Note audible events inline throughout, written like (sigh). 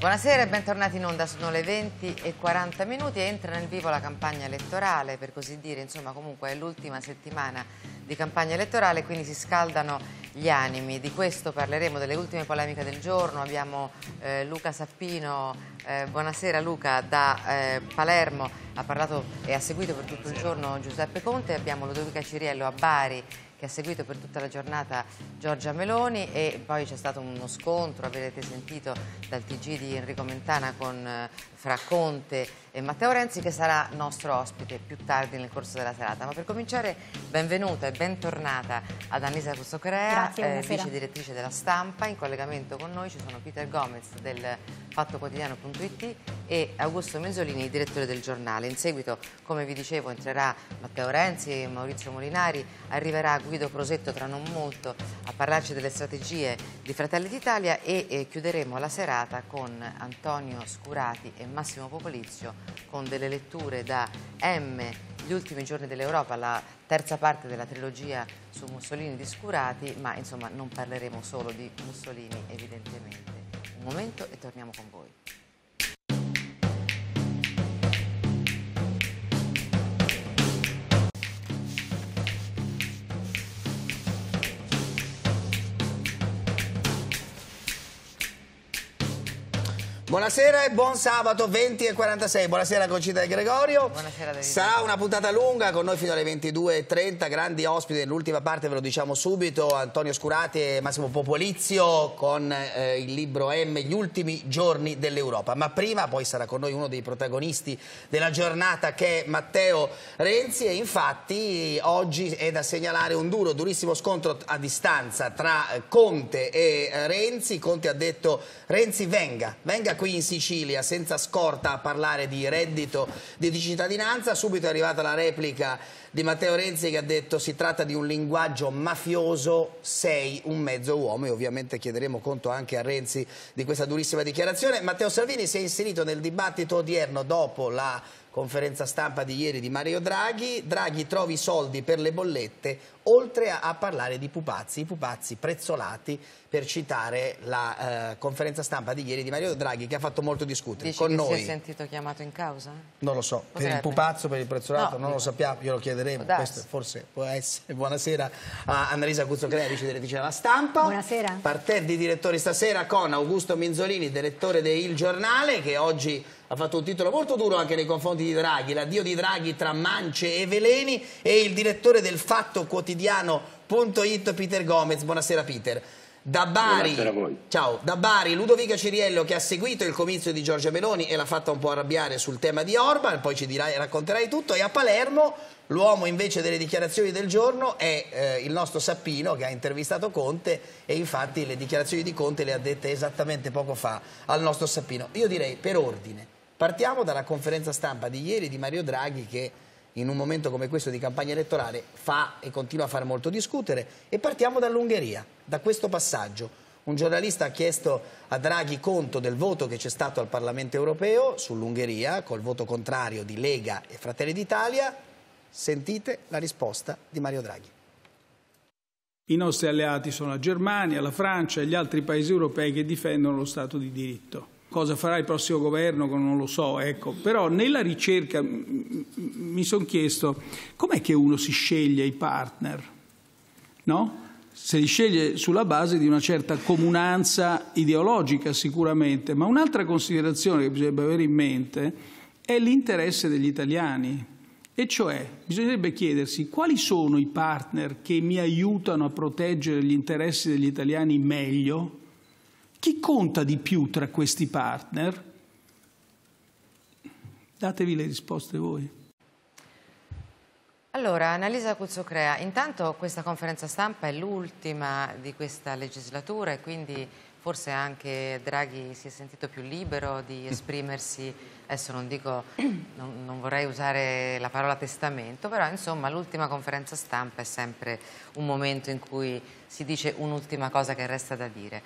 Buonasera e bentornati in onda, sono le 20 e 40 minuti e entra nel vivo la campagna elettorale, per così dire, insomma comunque è l'ultima settimana di campagna elettorale, quindi si scaldano gli animi. Di questo parleremo, delle ultime polemiche del giorno, abbiamo eh, Luca Sappino, eh, buonasera Luca, da eh, Palermo, ha parlato e ha seguito per tutto il giorno Giuseppe Conte, abbiamo Ludovica Ciriello a Bari, che ha seguito per tutta la giornata Giorgia Meloni e poi c'è stato uno scontro, avrete sentito dal TG di Enrico Mentana con, eh, fra Conte e Matteo Renzi che sarà nostro ospite più tardi nel corso della serata. Ma per cominciare benvenuta e bentornata ad Annisa Custocorea, eh, vice direttrice della stampa. In collegamento con noi ci sono Peter Gomez del fattoquotidiano.it e Augusto Menzolini, direttore del giornale. In seguito, come vi dicevo, entrerà Matteo Renzi e Maurizio Molinari, arriverà Guido Prosetto tra non molto a parlarci delle strategie di Fratelli d'Italia e eh, chiuderemo la serata con Antonio Scurati e Massimo Popolizio con delle letture da M, Gli ultimi giorni dell'Europa, la terza parte della trilogia su Mussolini di Scurati, ma insomma non parleremo solo di Mussolini evidentemente. Un momento e torniamo con voi. Buonasera e buon sabato 20 e 46. Buonasera Concita e Gregorio. Buonasera David. Sarà una puntata lunga con noi fino alle 22.30. Grandi ospiti nell'ultima parte, ve lo diciamo subito. Antonio Scurati e Massimo Popolizio con eh, il libro M, Gli ultimi giorni dell'Europa. Ma prima poi sarà con noi uno dei protagonisti della giornata che è Matteo Renzi e infatti oggi è da segnalare un duro, durissimo scontro a distanza tra Conte e Renzi. Conte ha detto Renzi venga, venga qui in Sicilia senza scorta a parlare di reddito di cittadinanza, subito è arrivata la replica di Matteo Renzi che ha detto si tratta di un linguaggio mafioso, sei un mezzo uomo e ovviamente chiederemo conto anche a Renzi di questa durissima dichiarazione. Matteo Salvini si è inserito nel dibattito odierno dopo la conferenza stampa di ieri di Mario Draghi, Draghi trovi soldi per le bollette, oltre a, a parlare di pupazzi, i pupazzi prezzolati per citare la eh, conferenza stampa di ieri di Mario Draghi che ha fatto molto discutere Dici con che noi. si è sentito chiamato in causa? Non lo so, Potrebbe. per il pupazzo, per il prezzolato, No, non lo sappiamo, glielo chiederemo, questo forse può essere. Buonasera a Annalisa Cuzzocrea, vice direttrice della stampa. Buonasera. Parterre di direttori stasera con Augusto Minzolini, direttore di Il Giornale, che oggi ha fatto un titolo molto duro anche nei confronti di Draghi, l'addio di Draghi tra mance e veleni, e il direttore del Fatto Quotidiano.it Peter Gomez. Buonasera Peter. Da Bari, ciao, da Bari Ludovica Ciriello che ha seguito il comizio di Giorgia Meloni e l'ha fatta un po' arrabbiare sul tema di Orban, poi ci dirai, racconterai tutto, e a Palermo l'uomo invece delle dichiarazioni del giorno è eh, il nostro Sappino che ha intervistato Conte e infatti le dichiarazioni di Conte le ha dette esattamente poco fa al nostro Sappino. Io direi per ordine, partiamo dalla conferenza stampa di ieri di Mario Draghi che in un momento come questo di campagna elettorale fa e continua a fare molto discutere e partiamo dall'Ungheria, da questo passaggio. Un giornalista ha chiesto a Draghi conto del voto che c'è stato al Parlamento europeo sull'Ungheria, col voto contrario di Lega e Fratelli d'Italia. Sentite la risposta di Mario Draghi. I nostri alleati sono la Germania, la Francia e gli altri paesi europei che difendono lo Stato di diritto. Cosa farà il prossimo governo non lo so, ecco. Però nella ricerca mi sono chiesto com'è che uno si sceglie i partner, no? Se li sceglie sulla base di una certa comunanza ideologica sicuramente, ma un'altra considerazione che bisognerebbe avere in mente è l'interesse degli italiani. E cioè bisognerebbe chiedersi quali sono i partner che mi aiutano a proteggere gli interessi degli italiani meglio? Chi conta di più tra questi partner? Datevi le risposte voi. Allora, Annalisa Cuzzocrea, intanto questa conferenza stampa è l'ultima di questa legislatura e quindi forse anche Draghi si è sentito più libero di esprimersi, adesso non dico, non, non vorrei usare la parola testamento, però insomma l'ultima conferenza stampa è sempre un momento in cui si dice un'ultima cosa che resta da dire.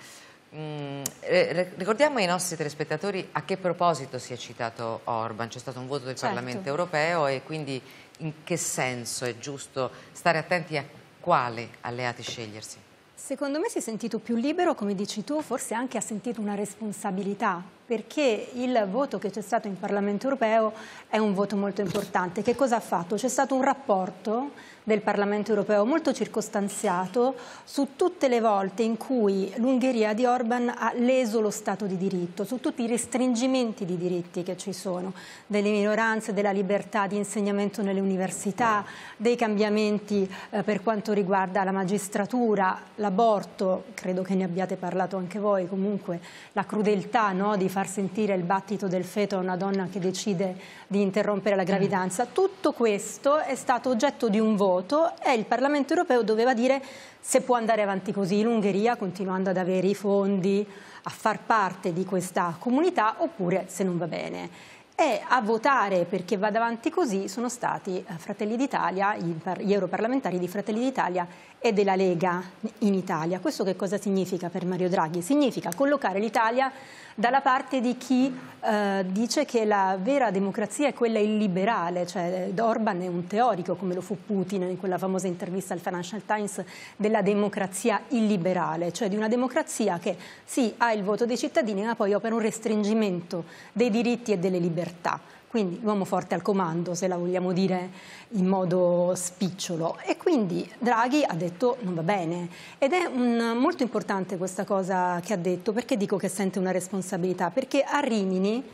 Mm, eh, ricordiamo ai nostri telespettatori a che proposito si è citato Orban, c'è stato un voto del Certo. Parlamento europeo e quindi in che senso è giusto stare attenti a quale alleati scegliersi? Secondo me si è sentito più libero, come dici tu, forse anche ha sentito una responsabilità perché il voto che c'è stato in Parlamento europeo è un voto molto importante. Che cosa ha fatto? C'è stato un rapporto del Parlamento europeo molto circostanziato su tutte le volte in cui l'Ungheria di Orban ha leso lo Stato di diritto, su tutti i restringimenti di diritti che ci sono, delle minoranze, della libertà di insegnamento nelle università, dei cambiamenti eh, per quanto riguarda la magistratura, l'aborto, credo che ne abbiate parlato anche voi, comunque la crudeltà no, di far sentire il battito del feto a una donna che decide di interrompere la gravidanza. Tutto questo è stato oggetto di un voto e il Parlamento europeo doveva dire se può andare avanti così l'Ungheria continuando ad avere i fondi, a far parte di questa comunità oppure se non va bene. E a votare perché vada avanti così sono stati eh, Fratelli d'Italia, gli europarlamentari di Fratelli d'Italia e della Lega in Italia. Questo che cosa significa per Mario Draghi? Significa collocare l'Italia dalla parte di chi eh, dice che la vera democrazia è quella illiberale, cioè Orban è un teorico, come lo fu Putin in quella famosa intervista al Financial Times, della democrazia illiberale, cioè di una democrazia che sì ha il voto dei cittadini ma poi opera un restringimento dei diritti e delle libertà quindi l'uomo forte al comando, se la vogliamo dire in modo spicciolo. E quindi Draghi ha detto non va bene. Ed è un, molto importante questa cosa che ha detto, perché dico che sente una responsabilità? Perché a Rimini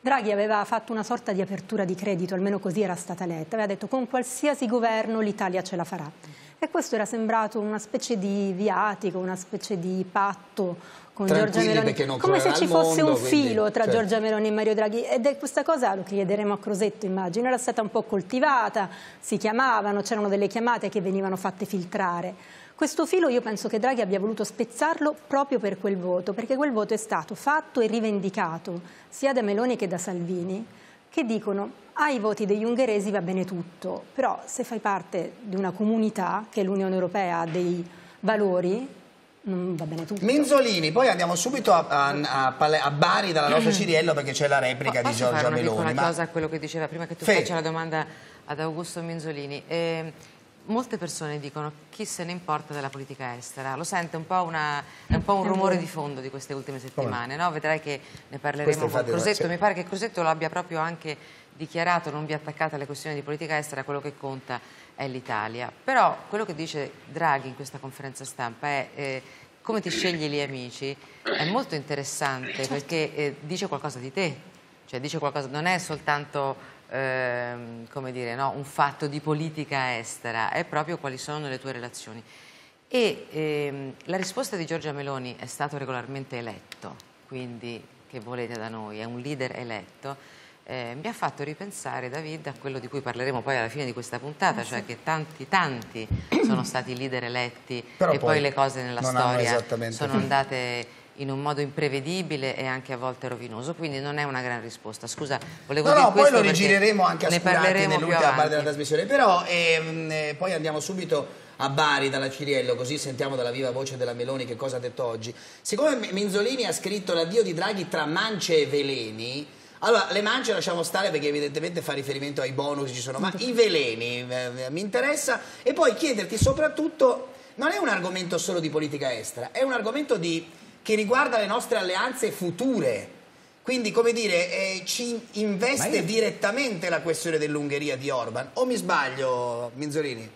Draghi aveva fatto una sorta di apertura di credito, almeno così era stata letta, aveva detto con qualsiasi governo l'Italia ce la farà. E questo era sembrato una specie di viatico, una specie di patto con Giorgia Meloni, come se ci fosse mondo, un filo quindi, tra certo. Giorgia Meloni e Mario Draghi ed è questa cosa lo chiederemo a Crosetto immagino, era stata un po' coltivata, si chiamavano, c'erano delle chiamate che venivano fatte filtrare. Questo filo io penso che Draghi abbia voluto spezzarlo proprio per quel voto, perché quel voto è stato fatto e rivendicato sia da Meloni che da Salvini, che dicono ai voti degli ungheresi va bene tutto, però se fai parte di una comunità che è l'Unione Europea ha dei valori, non va bene tutto. Menzolini, poi andiamo subito a, a, a Bari dalla nostra Ciriello perché c'è la replica Ma di Giorgia Meloni. Fare una cosa a quello che diceva prima che tu faccia la domanda ad Augusto Menzolini? Eh, molte persone dicono chi se ne importa della politica estera, lo sente un po', una, un, po un, rumore di fondo di queste ultime settimane, no? vedrai che ne parleremo con Crosetto, mi pare che Crosetto lo abbia proprio anche dichiarato, non vi attaccate alle questioni di politica estera, quello che conta è l'Italia. Però quello che dice Draghi in questa conferenza stampa è eh, come ti scegli gli amici, è molto interessante perché eh, dice qualcosa di te, cioè dice qualcosa, non è soltanto eh, come dire, no, un fatto di politica estera, è proprio quali sono le tue relazioni. E ehm, la risposta di Giorgia Meloni è stato regolarmente eletto, quindi che volete da noi, è un leader eletto, eh, mi ha fatto ripensare, David, a quello di cui parleremo poi alla fine di questa puntata, cioè che tanti, tanti sono stati leader eletti (clears throat) Però e poi, poi le cose nella storia sono (laughs) andate in un modo imprevedibile e anche a volte rovinoso, quindi non è una gran risposta. Scusa, volevo no, dire no, poi lo rigireremo anche a Scurati nell'ultima parte della trasmissione, però ehm, eh, poi andiamo subito a Bari dalla Ciriello, così sentiamo dalla viva voce della Meloni che cosa ha detto oggi. Siccome Minzolini ha scritto l'addio di Draghi tra mance e veleni, allora, le mance lasciamo stare perché evidentemente fa riferimento ai bonus che ci sono, ma i veleni eh, mi interessa e poi chiederti soprattutto, non è un argomento solo di politica estera, è un argomento di, che riguarda le nostre alleanze future. Quindi, come dire, eh, ci investe io... direttamente la questione dell'Ungheria di Orban. O mi sbaglio, Minzolini?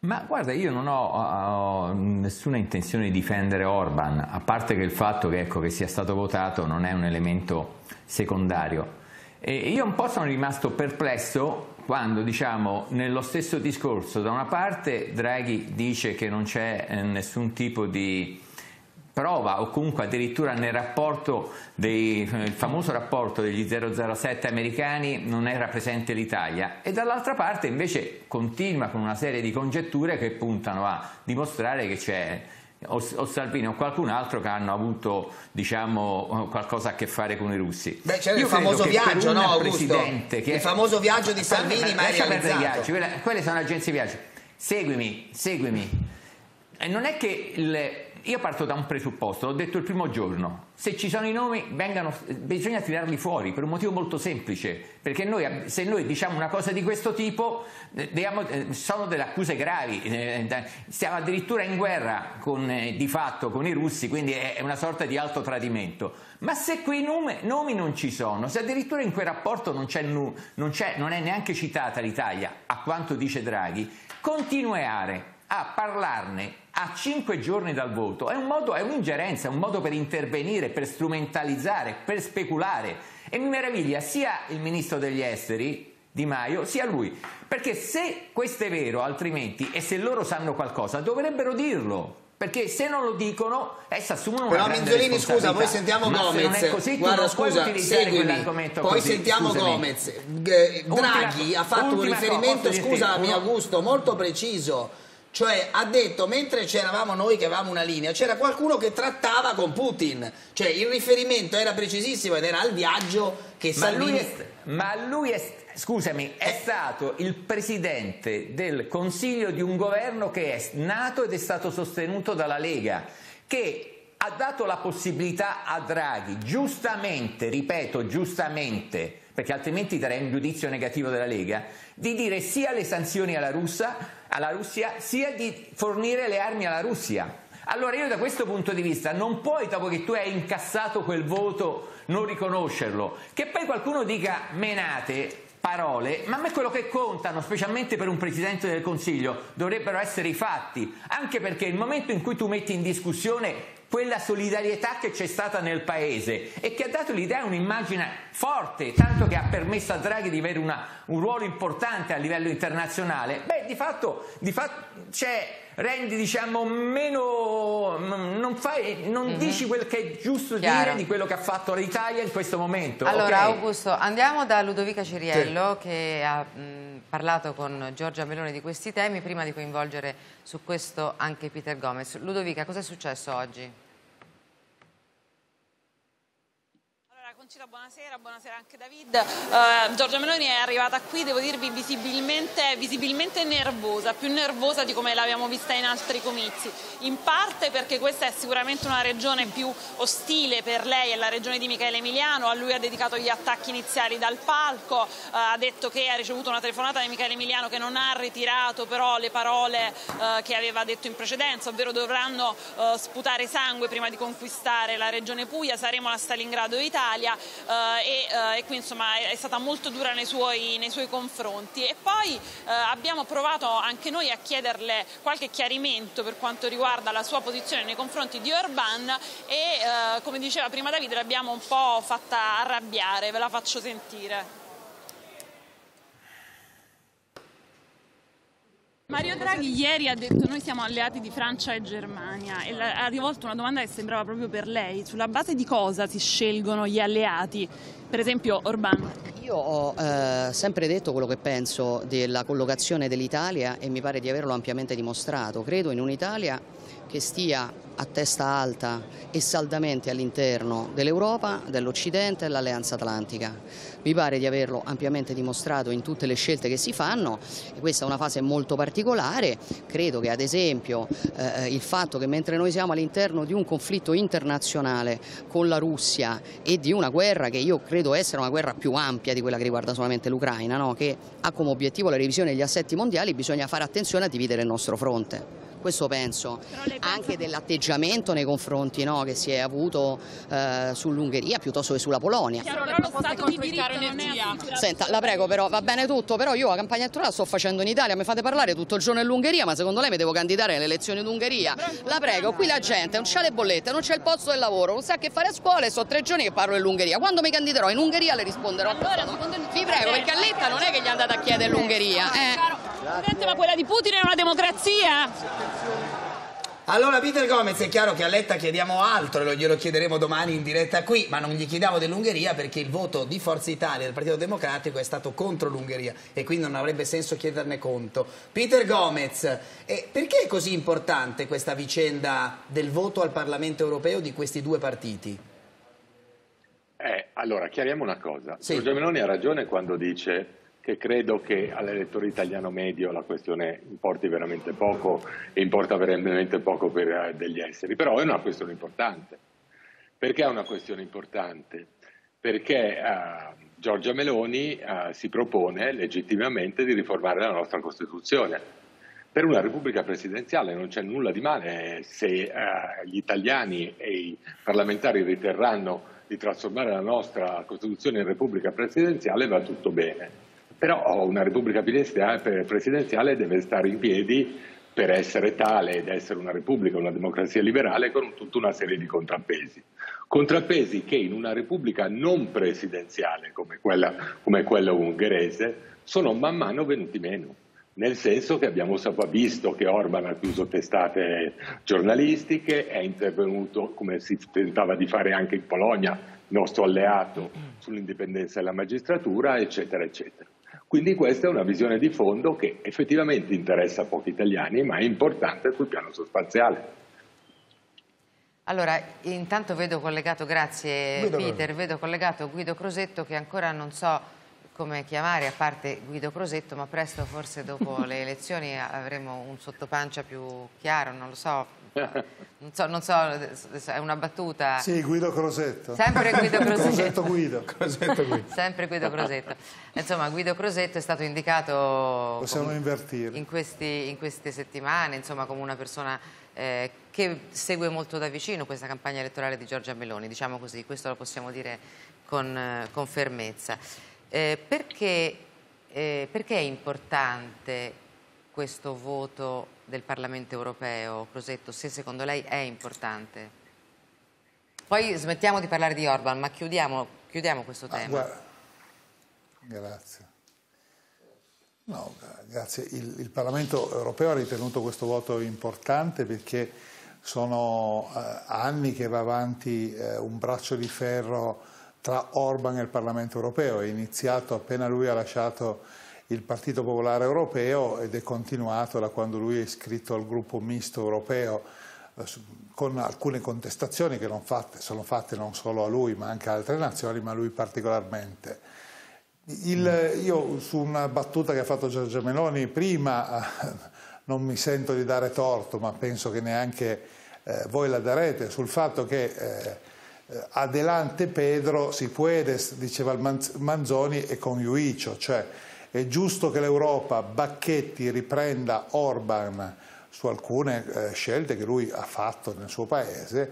Ma guarda, io non ho, ho, nessuna intenzione di difendere Orban, a parte che il fatto che, ecco, che sia stato votato non è un elemento secondario. E io un po' sono rimasto perplesso quando, diciamo, nello stesso discorso, da una parte Draghi dice che non c'è eh, nessun tipo di prova o comunque addirittura nel rapporto dei, famoso rapporto degli 007 americani non era presente l'Italia e dall'altra parte invece continua con una serie di congetture che puntano a dimostrare che c'è o, o Salvini o qualcun altro che hanno avuto diciamo, qualcosa a che fare con i russi. Beh, c'era il famoso viaggio, no, Augusto? Che... Il famoso viaggio di Salvini, ma, ma è realizzato. Quelle, quelle sono agenzie viaggi. Seguimi, seguimi. E non è che il, io parto da un presupposto, l'ho detto il primo giorno, se ci sono i nomi vengano, bisogna tirarli fuori per un motivo molto semplice, perché noi, se noi diciamo una cosa di questo tipo eh, diamo, eh, sono delle accuse gravi, eh, stiamo addirittura in guerra con, di fatto con i russi, quindi è una sorta di alto tradimento. Ma se quei nomi, nomi non ci sono, se addirittura in quel rapporto non, non, non è neanche citata l'Italia, a quanto dice Draghi, continuare a parlarne a cinque giorni dal voto è un modo, è un'ingerenza, è un modo per intervenire, per strumentalizzare, per speculare. E mi meraviglia sia il ministro degli esteri Di Maio sia lui, perché se questo è vero, altrimenti, e se loro sanno qualcosa, dovrebbero dirlo. Perché se non lo dicono, eh, si assumono una Però Minzolini, scusa, poi sentiamo Ma Gomez. non è così, Guarda, scusa, seguimi. Poi così, sentiamo scusami. Gomez. G- Draghi Ultima- ha fatto un riferimento, cosa, scusami uno- Augusto, molto preciso. Cioè ha detto, mentre c'eravamo noi che avevamo una linea, c'era qualcuno che trattava con Putin. Cioè il riferimento era precisissimo ed era al viaggio che Ma lui, Salvini... è, ma lui è, scusami, è stato il presidente del Consiglio di un governo che è nato ed è stato sostenuto dalla Lega, che ha dato la possibilità a Draghi, giustamente, ripeto, giustamente, perché altrimenti darei un giudizio negativo della Lega, di dire sia le sanzioni alla, Russia, alla Russia, sia di fornire le armi alla Russia. Allora io da questo punto di vista non puoi, dopo che tu hai incassato quel voto, non riconoscerlo. Che poi qualcuno dica menate, parole, ma a me quello che contano, specialmente per un Presidente del Consiglio, dovrebbero essere i fatti, anche perché il momento in cui tu metti in discussione quella solidarietà che c'è stata nel Paese e che ha dato l'idea un'immagine forte, tanto che ha permesso a Draghi di avere una, un ruolo importante a livello internazionale, beh di fatto, di fatto cioè, rendi diciamo meno, non, fai, non dici quel che è giusto Chiaro. dire di quello che ha fatto l'Italia in questo momento. Allora ok? Augusto, andiamo da Ludovica Ciriello che ha mh, parlato con Giorgia Meloni di questi temi prima di coinvolgere su questo anche Peter Gomez. Ludovica, cosa è successo oggi? Allora, Concita, buonasera, buonasera anche David. Eh, Giorgia Meloni è arrivata qui, devo dirvi, visibilmente, visibilmente nervosa, più nervosa di come l'abbiamo vista in altri comizi. In parte perché questa è sicuramente una regione più ostile per lei, è la regione di Michele Emiliano, a lui ha dedicato gli attacchi iniziali dal palco, eh, ha detto che ha ricevuto una telefonata di Michele Emiliano che non ha ritirato però le parole eh, che aveva detto in precedenza, ovvero dovranno sputare sangue prima di conquistare la regione Puglia, saremo la Stalingrado Italia e, eh, e qui insomma è, è stata molto dura nei suoi, nei suoi confronti e poi eh, abbiamo provato anche noi a chiederle qualche chiarimento per quanto riguarda la sua posizione nei confronti di Orban e eh, come diceva prima Davide l'abbiamo un po' fatta arrabbiare, ve la faccio sentire. Mario Draghi ieri ha detto noi siamo alleati di Francia e Germania e la- ha rivolto una domanda che sembrava proprio per lei. Sulla base di cosa si scelgono gli alleati? Per esempio Orban. Io ho eh, sempre detto quello che penso della collocazione dell'Italia e mi pare di averlo ampiamente dimostrato. Credo in un'Italia che stia a testa alta e saldamente all'interno dell'Europa, dell'Occidente e dell'Alleanza Atlantica. Mi pare di averlo ampiamente dimostrato in tutte le scelte che si fanno e questa è una fase molto particolare. Credo che ad esempio eh, il fatto che mentre noi siamo all'interno di un conflitto internazionale con la Russia e di una guerra che io credo essere una guerra più ampia di quella che riguarda solamente l'Ucraina, no? che ha come obiettivo la revisione degli assetti mondiali, bisogna fare attenzione a dividere il nostro fronte. Questo penso, anche dell'atteggiamento nei confronti no, che si è avuto eh, sull'Ungheria piuttosto che sulla Polonia. Chiaro, però lo Stato di diritto non è assicurato. Senta, la prego però, va bene tutto, però io la campagna elettorale la sto facendo in Italia, mi fate parlare tutto il giorno dell'Ungheria, ma secondo lei mi devo candidare alle elezioni d'Ungheria? La prego, qui la gente non c'ha le bollette, non c'è il posto del lavoro, non sa che fare a scuola e so tre giorni che parlo dell'Ungheria. Quando mi candiderò in Ungheria le risponderò. Vi prego, perché a Letta non è che gli è andata a chiedere l'Ungheria. Eh. Presidente, ma quella di Putin è una democrazia? Allora Peter Gomez è chiaro che a Letta chiediamo altro, lo glielo chiederemo domani in diretta qui, ma non gli chiediamo dell'Ungheria perché il voto di Forza Italia del Partito Democratico è stato contro l'Ungheria e quindi non avrebbe senso chiederne conto. Peter Gomez, eh, perché è così importante questa vicenda del voto al Parlamento europeo di questi due partiti? Eh, allora, chiariamo una cosa. Sì. Giorgia Meloni ha ragione quando dice che credo che all'elettore italiano medio la questione importi veramente poco e importa veramente poco per eh, degli esteri, però è una questione importante. Perché è una questione importante? Perché uh, Giorgia Meloni uh, si propone legittimamente di riformare la nostra Costituzione. Per una Repubblica presidenziale non c'è nulla di male se uh, gli italiani e i parlamentari riterranno di trasformare la nostra Costituzione in Repubblica presidenziale, va tutto bene. Però una Repubblica presidenziale deve stare in piedi per essere tale ed essere una Repubblica, una democrazia liberale con tutta una serie di contrappesi. Contrappesi che in una Repubblica non presidenziale come quella, come quella ungherese sono man mano venuti meno nel senso che abbiamo visto che Orban ha chiuso testate giornalistiche, è intervenuto, come si tentava di fare anche in Polonia, nostro alleato sull'indipendenza della magistratura, eccetera, eccetera. Quindi questa è una visione di fondo che effettivamente interessa pochi italiani, ma è importante sul piano sostanziale. Allora, intanto vedo collegato, grazie Guido Peter, vedo collegato Guido Crosetto che ancora non so come chiamare, a parte Guido Crosetto, ma presto forse dopo (laughs) le elezioni avremo un sottopancia più chiaro, non lo so, (laughs) non so, non so, è una battuta. Sì, Guido Crosetto. Sempre Guido (laughs) Crosetto. Crosetto Guido. Crosetto Guido. Sempre Guido Crosetto. Insomma, Guido Crosetto è stato indicato Possiamo invertire. In, questi, in, queste settimane, insomma, come una persona eh, che segue molto da vicino questa campagna elettorale di Giorgia Meloni, diciamo così, questo lo possiamo dire con, eh, con fermezza. Eh, perché, eh, perché è importante questo voto del Parlamento europeo, Crosetto, se secondo lei è importante? Poi smettiamo di parlare di Orban, ma chiudiamo, chiudiamo questo tema. Guarda, grazie. No, grazie. Il, il, Parlamento europeo ha ritenuto questo voto importante perché sono eh, anni che va avanti eh, un braccio di ferro tra Orban e il Parlamento europeo. È iniziato appena lui ha lasciato il Partito Popolare Europeo ed è continuato da quando lui è iscritto al gruppo misto europeo eh, con alcune contestazioni che fatte, sono fatte non solo a lui ma anche a altre nazioni, ma a lui particolarmente. Il, io su una battuta che ha fatto Giorgia Meloni prima non mi sento di dare torto, ma penso che neanche eh, voi la darete, sul fatto che eh, adelante Pedro si può, diceva Manzoni, e con Juicio, cioè è giusto che l'Europa bacchetti riprenda Orban su alcune eh, scelte che lui ha fatto nel suo paese,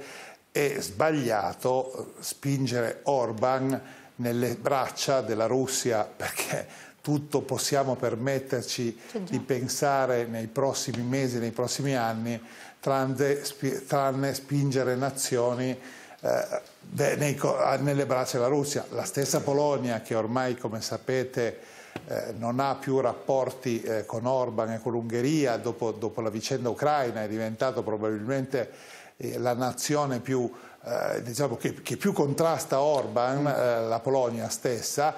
è sbagliato spingere Orban nelle braccia della Russia perché tutto possiamo permetterci di pensare nei prossimi mesi, nei prossimi anni, tranne, tranne spingere nazioni eh, nei, nelle braccia della Russia. La stessa Polonia che ormai, come sapete, eh, non ha più rapporti eh, con Orban e con l'Ungheria dopo, dopo, la vicenda ucraina, è diventato probabilmente eh, la nazione più, eh, diciamo, che, che, più contrasta Orban, mm. eh, la Polonia stessa,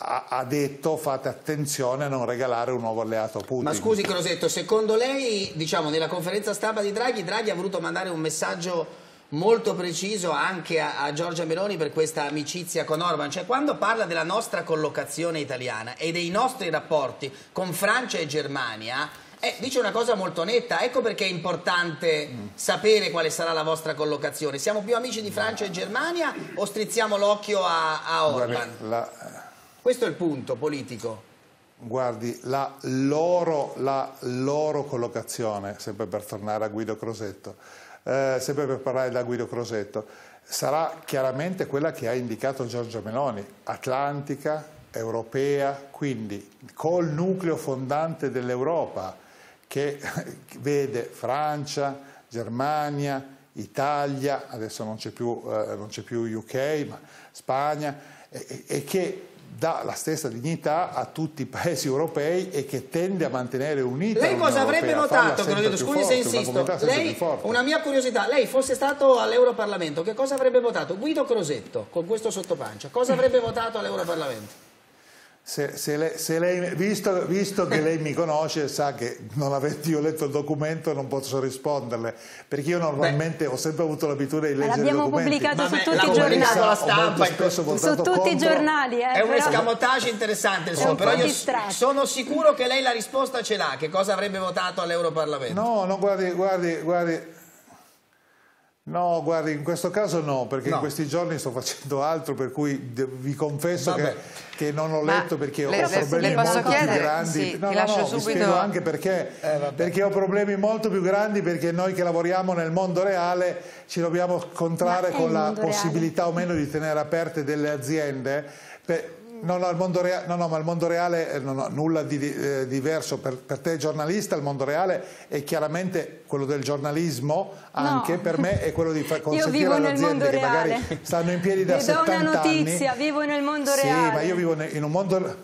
ha, detto fate attenzione a non regalare un nuovo alleato a Putin. Ma scusi Crosetto, secondo lei diciamo, nella conferenza stampa di Draghi, Draghi ha voluto mandare un messaggio molto preciso anche a, a, Giorgia Meloni per questa amicizia con Orban, cioè quando parla della nostra collocazione italiana e dei nostri rapporti con Francia e Germania, eh, dice una cosa molto netta, ecco perché è importante mm. sapere quale sarà la vostra collocazione. Siamo più amici di Francia e Germania o strizziamo l'occhio a, a, Orban? La... Questo è il punto politico. Guardi, la loro, la loro collocazione, sempre per tornare a Guido Crosetto, eh, sempre per parlare da Guido Crosetto, sarà chiaramente quella che ha indicato Giorgia Meloni, atlantica, europea, quindi col nucleo fondante dell'Europa che (laughs) vede Francia, Germania, Italia, adesso non c'è più, eh, più, UK, ma Spagna, e, e che dà la stessa dignità a tutti i paesi europei e che tende a mantenere unita Lei cosa avrebbe votato? Scusi forte, se insisto. Una, lei, una mia curiosità, lei fosse stato all'Europarlamento, che cosa avrebbe votato? Guido Crosetto, con questo sottopancia, cosa avrebbe votato all'Europarlamento? Se, se lei, se lei, visto, visto, che lei mi conosce, sa che non avendo io letto il documento non posso risponderle, perché io normalmente Beh. ho sempre avuto l'abitudine di leggere. L'abbiamo pubblicato su tutti i giornali. La stampa, su tutti contro. i giornali. Eh, è un escamotage interessante suo, però io sono sicuro che lei la risposta ce l'ha. Che cosa avrebbe votato all'Europarlamento? No, no, guardi, guardi, guardi No, guardi, in questo caso no, perché no. in questi giorni sto facendo altro, per cui vi confesso che, che, non ho letto Ma perché le, ho problemi molto chiedere? più grandi. Sì, no, no, no, subito... vi spiego anche perché, eh, perché ho problemi molto più grandi perché noi che lavoriamo nel mondo reale ci dobbiamo scontrare con la possibilità reale. o meno di tenere aperte delle aziende. Per, No, no, reale, no, no, ma il mondo reale eh, non ha nulla di eh, diverso. Per, per, te giornalista il mondo reale è chiaramente quello del giornalismo, anche no. per me è quello di (laughs) far consentire alle aziende che magari stanno in piedi da Le 70 anni. do una notizia, anni. vivo nel mondo reale. Sì, ma io vivo in un mondo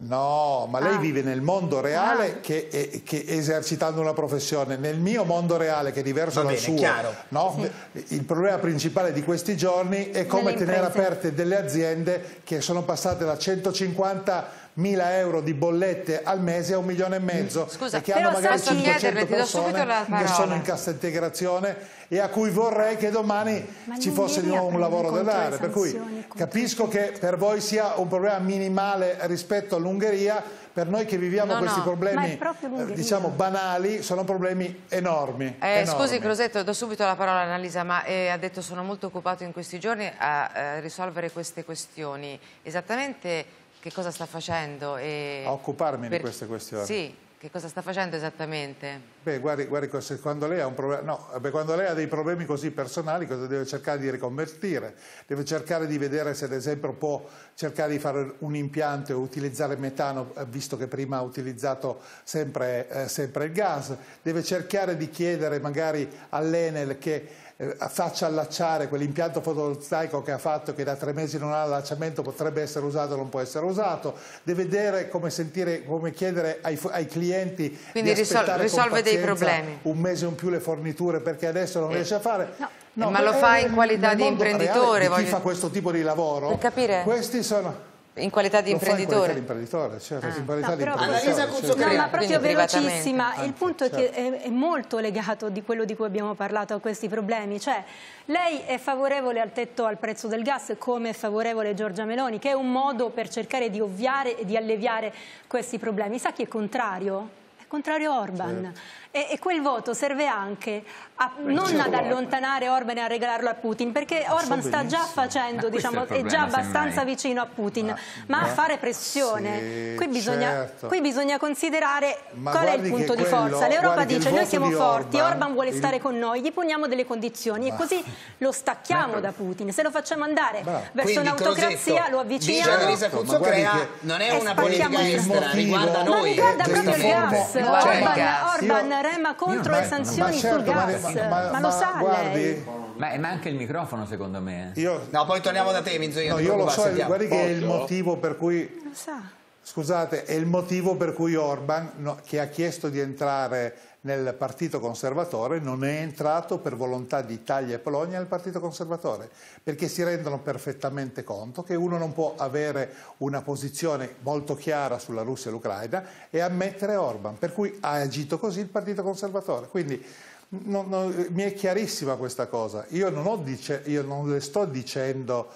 No, ma lei ah. vive nel mondo reale ah. che, è, che, esercitando una professione, nel mio mondo reale che è diverso Va dal bene, suo. No? Sì. Il problema principale di questi giorni è come tenere aperte delle aziende che sono passate da 150 mila euro di bollette al mese a un milione e mezzo mm. Scusa, e che hanno magari 500 persone che sono in cassa integrazione e a cui vorrei che domani Ma ci fosse di nuovo un lavoro da dare. Per cui capisco che per voi sia un problema minimale rispetto all'Ungheria, per noi che viviamo no, questi no, problemi eh, diciamo banali sono problemi enormi, eh, enormi. Scusi Crosetto, do subito la parola a Annalisa, ma eh, ha detto sono molto occupato in questi giorni a eh, risolvere queste questioni. Esattamente che cosa sta facendo? E a occuparmi per... di queste questioni. Sì, che cosa sta facendo esattamente? Beh, guardi, guardi quando, lei problema, no, beh, quando, lei ha dei problemi così personali, cosa deve cercare di riconvertire? Deve cercare di vedere se ad esempio può cercare di fare un impianto e utilizzare metano, eh, visto che prima ha utilizzato sempre, eh, sempre il gas. Deve cercare di chiedere magari all'Enel che faccia allacciare quell'impianto fotovoltaico che ha fatto che da tre mesi non ha allacciamento potrebbe essere usato o non può essere usato, deve vedere come, sentire, come chiedere ai, ai, clienti Quindi di risol risolve dei problemi. un mese in più le forniture perché adesso non eh. riesce a fare. No. No, ma lo fa in qualità di imprenditore. Reale, di chi fa questo tipo di lavoro? Per capire. Questi sono in qualità di imprenditore? in qualità di imprenditore, certo. Ah. In qualità no, di imprenditore, certo. no, ma proprio velocissima. Il punto è che certo. è, molto legato di quello di cui abbiamo parlato a questi problemi. Cioè, lei è favorevole al tetto al prezzo del gas come è favorevole Giorgia Meloni, che è un modo per cercare di ovviare e di alleviare questi problemi. Sa chi è contrario? È contrario Orban. Certo. E, e, quel voto serve anche a, non ad allontanare Orban e a regalarlo a Putin, perché Orban sta già facendo, diciamo, è, è, già abbastanza vicino a Putin, ma, ma, a fare pressione. Sì, qui, bisogna, certo. qui, bisogna, considerare ma qual è il punto di quello, forza. L'Europa dice noi siamo forti, Orban, Orban vuole il... stare con noi, gli poniamo delle condizioni ma... e così lo stacchiamo da Putin. Se lo facciamo andare Bravo. verso un'autocrazia lo avviciniamo. Cuzzo crea, non è una politica estera, riguarda noi. Ma riguarda proprio il gas. Orban rema contro le sanzioni sul certo, gas, ma, ma, lo sa guardi, lei. Ma è anche il microfono secondo me. Io, no, poi torniamo da te, Minzo. Io, no, io lo so, guardi che è il motivo per cui... Lo sa. Scusate, è il motivo per cui Orban, no, che ha chiesto di entrare nel Partito Conservatore non è entrato per volontà di Italia e Polonia nel Partito Conservatore, perché si rendono perfettamente conto che uno non può avere una posizione molto chiara sulla Russia e l'Ucraina e ammettere Orban, per cui ha agito così il Partito Conservatore. Quindi no, no, mi è chiarissima questa cosa, io non, dice, io non le sto dicendo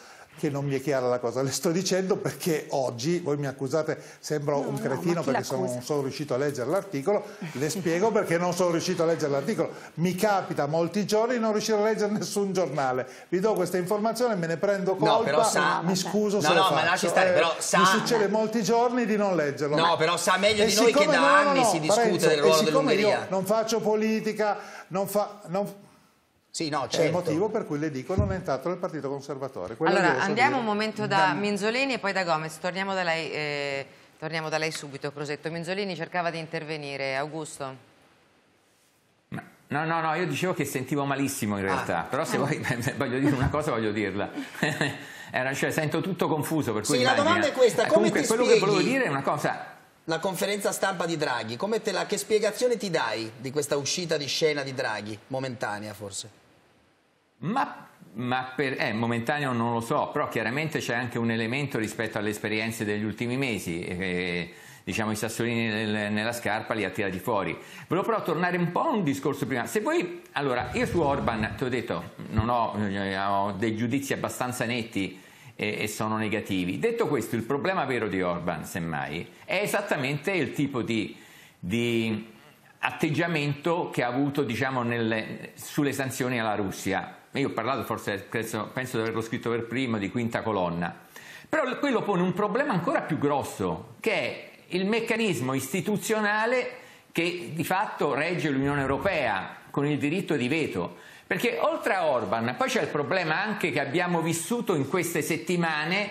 che non mi è chiara la cosa, (laughs) le sto dicendo perché oggi, voi mi accusate, sembro no, un cretino no, perché sono, non sono riuscito a leggere l'articolo, le spiego perché non sono riuscito a leggere l'articolo, mi capita molti giorni di non riuscire a leggere nessun giornale, vi do questa informazione, me ne prendo colpa, no, sa, mi scuso no, se no, ma lasci stare, però sa, mi succede molti giorni di non leggerlo. No, però sa meglio di noi che da anni si discute Parenzo, del ruolo dell'Ungheria. non faccio politica, non fa... Non, sì, no, certo. È il motivo per cui le dico non è entrato nel Partito Conservatore. Quello allora, andiamo dire. un momento da Minzolini e poi da Gomez. Torniamo da lei, eh, torniamo da lei subito, Crosetto. Minzolini cercava di intervenire. Augusto? No, no, no, io dicevo che sentivo malissimo in realtà, ah. però se vuoi (laughs) voglio dire una cosa voglio dirla. (laughs) Era, cioè, sento tutto confuso, per cui Sì, immagina. la domanda è questa, come Comunque, ti quello spieghi? che volevo dire è una cosa la conferenza stampa di Draghi, la, che spiegazione ti dai di questa uscita di scena di Draghi, momentanea forse? Ma ma per, eh, momentaneo non lo so, però chiaramente c'è anche un elemento rispetto alle esperienze degli ultimi mesi. Eh, diciamo i sassolini nel, nella scarpa li ha tirati fuori. Volevo però tornare un po' a un discorso prima. Se voi, allora, io su Orban, ti ho detto, non ho, eh, ho dei giudizi abbastanza netti e, e, sono negativi. Detto questo, il problema vero di Orban, semmai, è esattamente il tipo di, di atteggiamento che ha avuto diciamo, nelle, sulle sanzioni alla Russia. Io ho parlato, forse penso, penso di averlo scritto per primo, di quinta colonna. Però quello pone un problema ancora più grosso, che è il meccanismo istituzionale che di fatto regge l'Unione Europea con il diritto di veto. Perché oltre a Orban, poi c'è il problema anche che abbiamo vissuto in queste settimane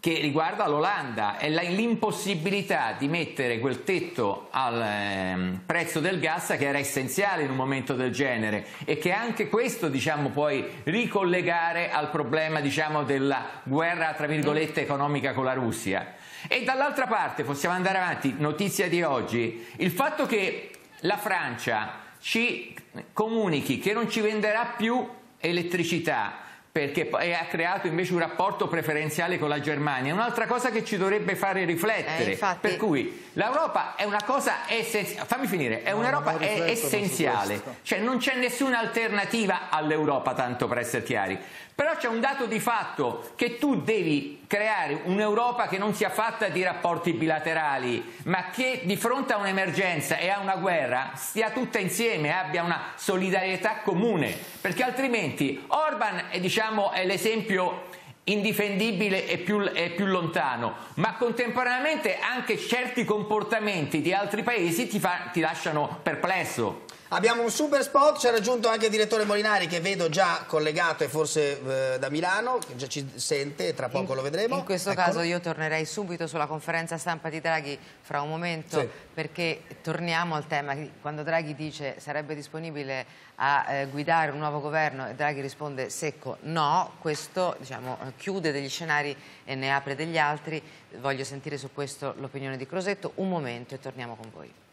che riguarda l'Olanda e l'impossibilità di mettere quel tetto al eh, prezzo del gas che era essenziale in un momento del genere e che anche questo diciamo, puoi ricollegare al problema diciamo, della guerra tra virgolette economica con la Russia. E dall'altra parte possiamo andare avanti, notizia di oggi, il fatto che la Francia ci comunichi che non ci venderà più elettricità perché ha creato invece un rapporto preferenziale con la Germania, è un'altra cosa che ci dovrebbe fare riflettere. Eh, infatti... Per cui l'Europa è una cosa essenziale, fammi finire, è no, un'Europa essenziale, cioè non c'è nessuna alternativa all'Europa, tanto per essere chiari. Però c'è un dato di fatto che tu devi creare un'Europa che non sia fatta di rapporti bilaterali, ma che di fronte a un'emergenza e a una guerra stia tutta insieme, abbia una solidarietà comune, perché altrimenti Orban è, diciamo, è l'esempio indifendibile e più, e più, lontano, ma contemporaneamente anche certi comportamenti di altri paesi ti, fa, ti lasciano perplesso. Abbiamo un super spot, ci ha raggiunto anche il direttore Molinari che vedo già collegato e forse eh, da Milano, che già ci sente, tra poco in, lo vedremo. In questo Eccolo. caso io tornerei subito sulla conferenza stampa di Draghi fra un momento sì. perché torniamo al tema, quando Draghi dice sarebbe disponibile a eh, guidare un nuovo governo e Draghi risponde secco no, questo diciamo, chiude degli scenari e ne apre degli altri, voglio sentire su questo l'opinione di Crosetto, un momento e torniamo con voi.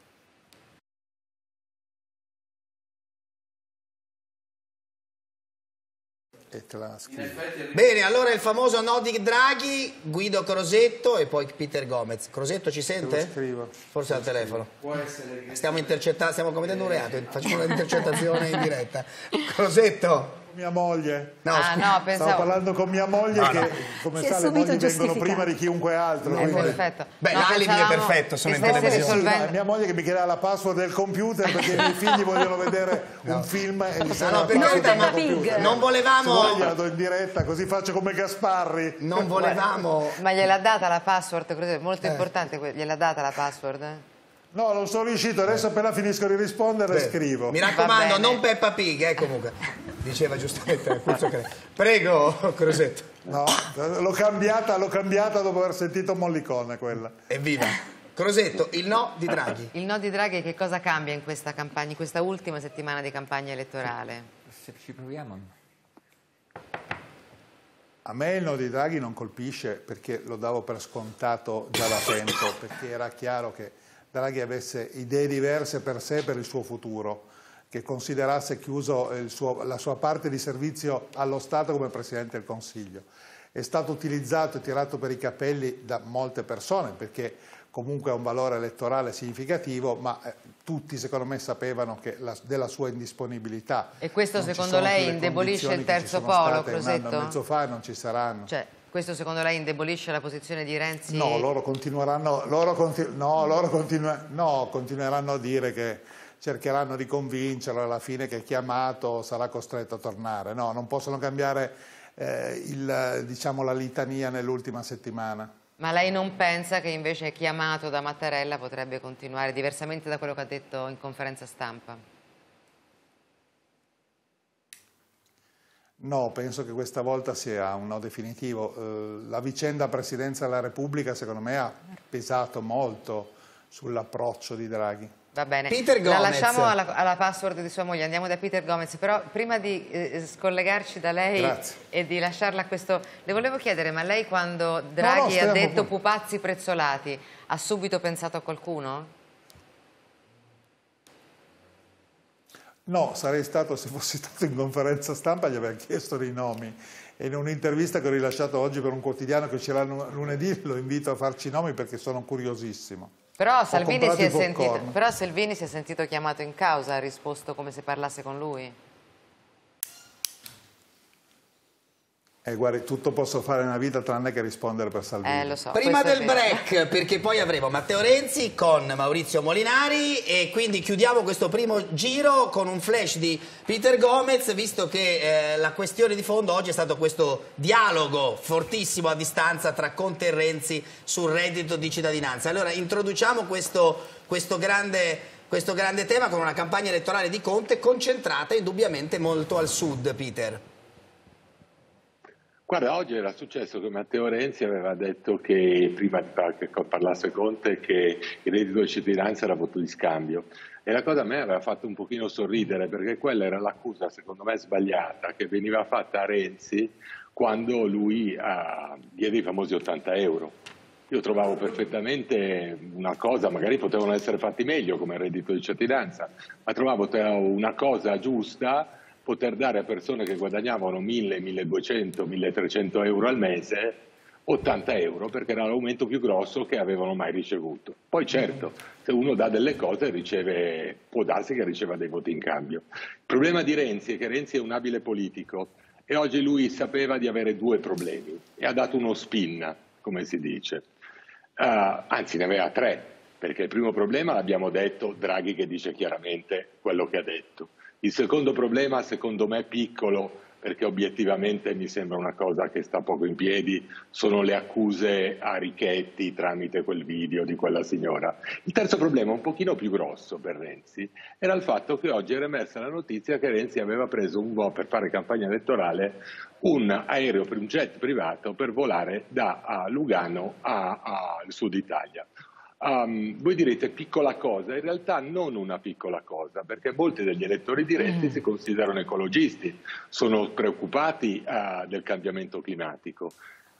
E te la scrivo. Bene, allora il famoso no di Draghi, Guido Crosetto e poi Peter Gomez. Crosetto ci sente? Scrivo. Forse al telefono. Stiamo, stiamo commettendo un reato, (laughs) facciamo un'intercettazione in diretta. (laughs) Crosetto mia moglie. No, ah, no, pensavo... Stavo parlando con mia moglie no, che, come sa, le mogli vengono prima di chiunque altro. No, quindi... perfetto. Beh, no, l'alibi è perfetto, sono in televisione. mia moglie che mi chiedeva la password del computer perché i miei figli vogliono vedere un film e mi sa no, Pig. Non volevamo... Se gliela do in diretta, così faccio come Gasparri. Non volevamo... Ma gliel'ha data la password, molto eh. importante, gliel'ha data la password? Eh? No, non sono riuscito, adesso appena finisco di rispondere Beh, scrivo. Mi raccomando, non Peppa Pig, eh, comunque. Diceva giustamente Prego, Crosetto. No, l'ho cambiata, cambiata, dopo aver sentito Mollicone quella. Evviva. Crosetto, il no di Draghi. Il no di Draghi che cosa cambia in questa campagna, in questa ultima settimana di campagna elettorale? Se ci proviamo. A me il no di Draghi non colpisce perché lo davo per scontato già da tempo, perché era chiaro che Draghi avesse idee diverse per sé e per il suo futuro, che considerasse chiuso suo, la sua parte di servizio allo Stato come Presidente del Consiglio. È stato utilizzato e tirato per i capelli da molte persone perché comunque ha un valore elettorale significativo, ma eh, tutti secondo me sapevano la, della sua indisponibilità. E questo non secondo lei indebolisce il terzo polo, Crosetto? Un anno e mezzo fa non ci saranno. Cioè, questo secondo lei indebolisce la posizione di Renzi? No, loro continueranno, loro continu no, loro continu no, continueranno a dire che cercheranno di convincerlo alla fine che è chiamato sarà costretto a tornare. No, non possono cambiare eh, il, diciamo, la litania nell'ultima settimana. Ma lei non pensa che invece chiamato da Mattarella potrebbe continuare diversamente da quello che ha detto in conferenza stampa? No, penso che questa volta sia un no definitivo. Eh, la vicenda Presidenza della Repubblica secondo me ha pesato molto sull'approccio di Draghi. Va bene, Peter Gomez. la lasciamo alla, alla, password di sua moglie, andiamo da Peter Gomez, però prima di eh, scollegarci da lei Grazie. e di lasciarla a questo... Le volevo chiedere, ma lei quando Draghi no, no, ha detto pupazzi prezzolati, ha subito pensato a qualcuno? No, sarei stato, se fossi (laughs) stato in conferenza stampa, gli avrei chiesto dei nomi e in un'intervista che ho rilasciato oggi per un quotidiano che c'era lunedì lo invito a farci i nomi perché sono curiosissimo. Però Salvini, sentito, però Salvini si è sentito chiamato in causa, ha risposto come se parlasse con lui? Eh, guardi, tutto posso fare nella vita tranne che rispondere per Salvini. Eh, lo so, Prima del break, perché poi avremo Matteo Renzi con Maurizio Molinari e quindi chiudiamo questo primo giro con un flash di Peter Gomez, visto che eh, la questione di fondo oggi è stato questo dialogo fortissimo a distanza tra Conte e Renzi sul reddito di cittadinanza. Allora introduciamo questo, questo grande questo grande tema con una campagna elettorale di Conte concentrata indubbiamente molto al sud, Peter. Guarda, oggi era successo che Matteo Renzi aveva detto che, prima che parlasse Conte, che il reddito di cittadinanza era voto di scambio. E la cosa a me aveva fatto un pochino sorridere, perché quella era l'accusa, secondo me, sbagliata, che veniva fatta a Renzi quando lui uh, diede i famosi 80 euro. Io trovavo perfettamente una cosa, magari potevano essere fatti meglio come reddito di cittadinanza, ma trovavo una cosa giusta poter dare a persone che guadagnavano 1000, 1200, 1300 euro al mese 80 euro perché era l'aumento più grosso che avevano mai ricevuto. Poi certo, se uno dà delle cose riceve, può darsi che riceva dei voti in cambio. Il problema di Renzi è che Renzi è un abile politico e oggi lui sapeva di avere due problemi e ha dato uno spin, come si dice. Uh, anzi, ne aveva tre, perché il primo problema l'abbiamo detto, Draghi che dice chiaramente quello che ha detto. Il secondo problema, secondo me piccolo, perché obiettivamente mi sembra una cosa che sta poco in piedi, sono le accuse a Richetti tramite quel video di quella signora. Il terzo problema, un pochino più grosso per Renzi, era il fatto che oggi era emersa la notizia che Renzi aveva preso un volo per fare campagna elettorale un aereo, un jet privato per volare da Lugano al sud Italia. Um, voi direte piccola cosa, in realtà non una piccola cosa, perché molti degli elettori diretti mm. si considerano ecologisti, sono preoccupati uh, del cambiamento climatico.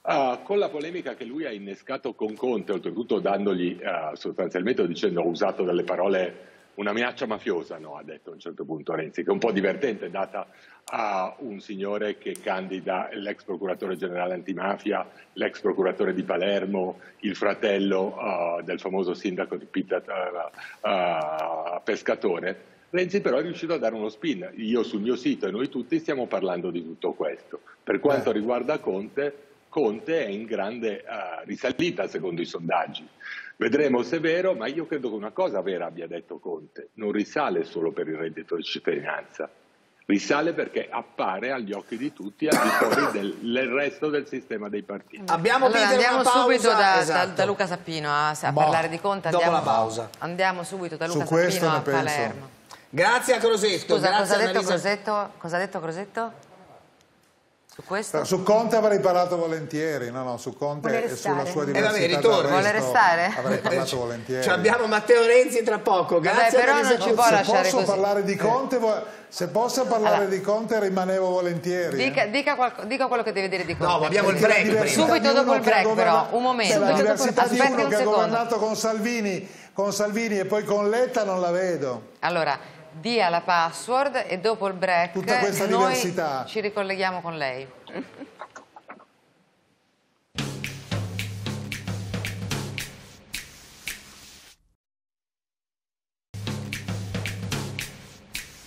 Uh, con la polemica che lui ha innescato con Conte, oltretutto dandogli uh, sostanzialmente dicendo ho usato delle parole una minaccia mafiosa, no, ha detto a un certo punto Renzi, che è un po' divertente data a un signore che candida l'ex procuratore generale antimafia, l'ex procuratore di Palermo, il fratello uh, del famoso sindaco di Pitta uh, uh, Pescatore. Renzi però è riuscito a dare uno spin. Io sul mio sito e noi tutti stiamo parlando di tutto questo. Per quanto riguarda Conte, Conte è in grande risalita secondo i sondaggi. Vedremo se è vero, ma io credo che una cosa vera abbia detto Conte, non risale solo per il reddito di cittadinanza, risale perché appare agli occhi di tutti al di fuori (coughs) del, del, resto del sistema dei partiti. Abbiamo allora, andiamo subito da, esatto. da, da, Luca Sappino a, a boh, parlare di Conte. Andiamo, dopo la pausa. Andiamo subito da Luca Sappino a Palermo. Grazie a Crosetto. Scusa, cosa, ha detto Crosetto? cosa ha detto Crosetto? Su questo? Su Conte avrei parlato volentieri, no, no, su Conte e sulla sua diversità eh, vabbè, Vuole restare? Avrei parlato volentieri. Cioè abbiamo Matteo Renzi tra poco, grazie. Vabbè, però non ci può se lasciare posso così. parlare di Conte, se posso parlare allora, di Conte rimanevo volentieri. Dica, eh. dica, qualco, dica, quello che deve dire di Conte. No, ma abbiamo il break. Subito dopo il break però, un momento. La diversità di uno che ha governato con Salvini, con Salvini e poi con Letta non la vedo. Allora, dia la password e dopo il break Tutta questa noi diversità. ci ricolleghiamo con lei.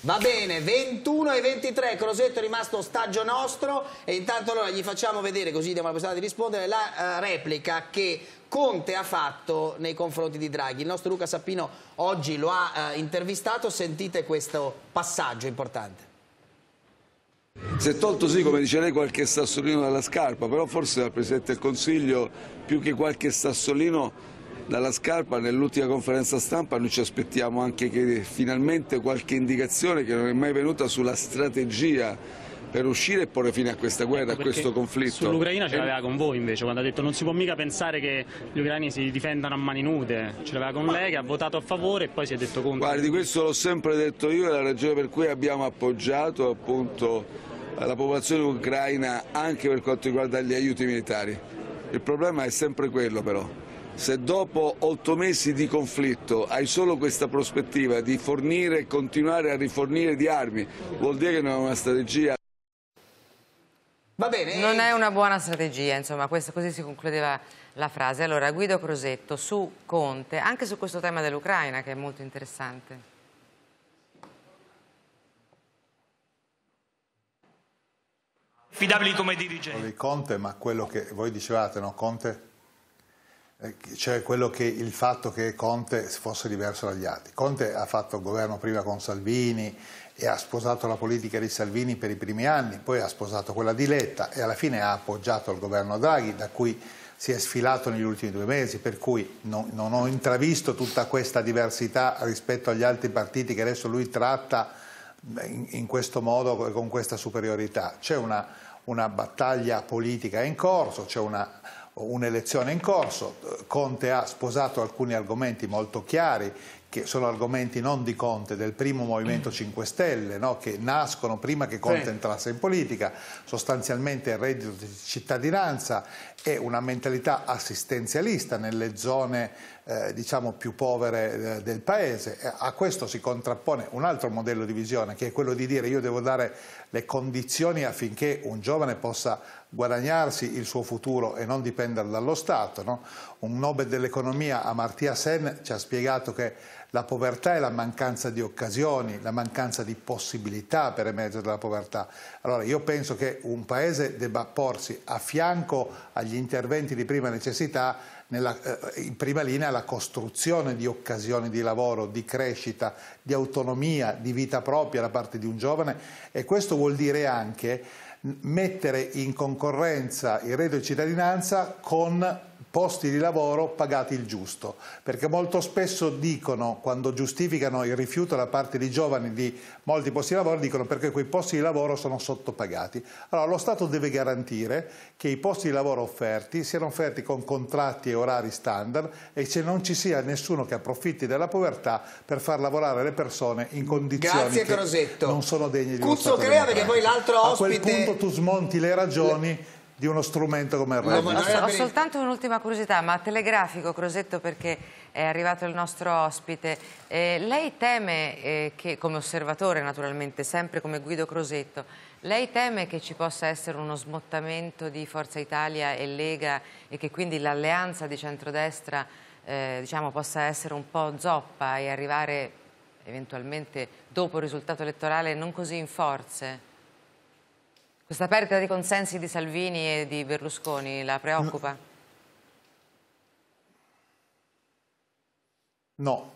Va bene, 21 e 23, Crosetto è rimasto ostaggio nostro e intanto allora gli facciamo vedere, così diamo la possibilità di rispondere, la uh, replica che Conte ha fatto nei confronti di Draghi. Il nostro Luca Sappino oggi lo ha uh, intervistato, sentite questo passaggio importante. Si è tolto sì, come dice lei, qualche sassolino dalla scarpa, però forse dal Presidente del Consiglio più che qualche sassolino dalla scarpa nell'ultima conferenza stampa noi ci aspettiamo anche che finalmente qualche indicazione che non è mai venuta sulla strategia per uscire e porre fine a questa guerra, ecco a questo conflitto. Sull'Ucraina ce l'aveva con voi invece, quando ha detto non si può mica pensare che gli ucraini si difendano a mani nude, ce l'aveva con lei che ha votato a favore e poi si è detto contro. Guardi, questo l'ho sempre detto io, è la ragione per cui abbiamo appoggiato appunto la popolazione ucraina anche per quanto riguarda gli aiuti militari. Il problema è sempre quello però, se dopo otto mesi di conflitto hai solo questa prospettiva di fornire e continuare a rifornire di armi, vuol dire che non è una strategia Va bene. Non è una buona strategia, insomma, questo, così si concludeva la frase. Allora, Guido Crosetto, su Conte, anche su questo tema dell'Ucraina, che è molto interessante. Affidabili come dirigenti. Di Conte, ma quello che voi dicevate, no? Conte? Cioè quello che, il fatto che Conte fosse diverso dagli altri. Conte ha fatto governo prima con Salvini e ha sposato la politica di Salvini per i primi anni, poi ha sposato quella di Letta e alla fine ha appoggiato il governo Draghi da cui si è sfilato negli ultimi due mesi, per cui non, non ho intravisto tutta questa diversità rispetto agli altri partiti che adesso lui tratta in, in questo modo, con questa superiorità. C'è una, una battaglia politica in corso, c'è una un'elezione in corso, Conte ha sposato alcuni argomenti molto chiari che sono argomenti non di Conte, del primo Movimento 5 Stelle, no? che nascono prima che Conte sì. entrasse in politica, sostanzialmente il reddito di cittadinanza e una mentalità assistenzialista nelle zone eh, diciamo più povere eh, del paese. A questo si contrappone un altro modello di visione che è quello di dire io devo dare le condizioni affinché un giovane possa guadagnarsi il suo futuro e non dipendere dallo Stato. No? Un Nobel dell'economia, Amartya Sen, ci ha spiegato che la povertà è la mancanza di occasioni, la mancanza di possibilità per emergere dalla povertà. Allora io penso che un Paese debba porsi a fianco agli interventi di prima necessità nella, eh, in prima linea la costruzione di occasioni di lavoro, di crescita, di autonomia, di vita propria da parte di un giovane e questo vuol dire anche mettere in concorrenza il reddito di cittadinanza con posti di lavoro pagati il giusto, perché molto spesso dicono, quando giustificano il rifiuto da parte di giovani di molti posti di lavoro, dicono perché quei posti di lavoro sono sottopagati. Allora lo Stato deve garantire che i posti di lavoro offerti siano offerti con contratti e orari standard e che non ci sia nessuno che approfitti della povertà per far lavorare le persone in condizioni Grazie, che Crosetto. non sono degne di Cuzzo uno Stato crea perché poi l'altro ospite... A quel punto tu smonti le ragioni... Le di uno strumento come il reddito. Ho, ho soltanto un'ultima curiosità, ma telegrafico, Crosetto, perché è arrivato il nostro ospite. Eh, lei teme eh, che, come osservatore naturalmente, sempre come Guido Crosetto, lei teme che ci possa essere uno smottamento di Forza Italia e Lega e che quindi l'alleanza di centrodestra eh, diciamo, possa essere un po' zoppa e arrivare eventualmente dopo il risultato elettorale non così in forze? Questa perdita di consensi di Salvini e di Berlusconi la preoccupa? No,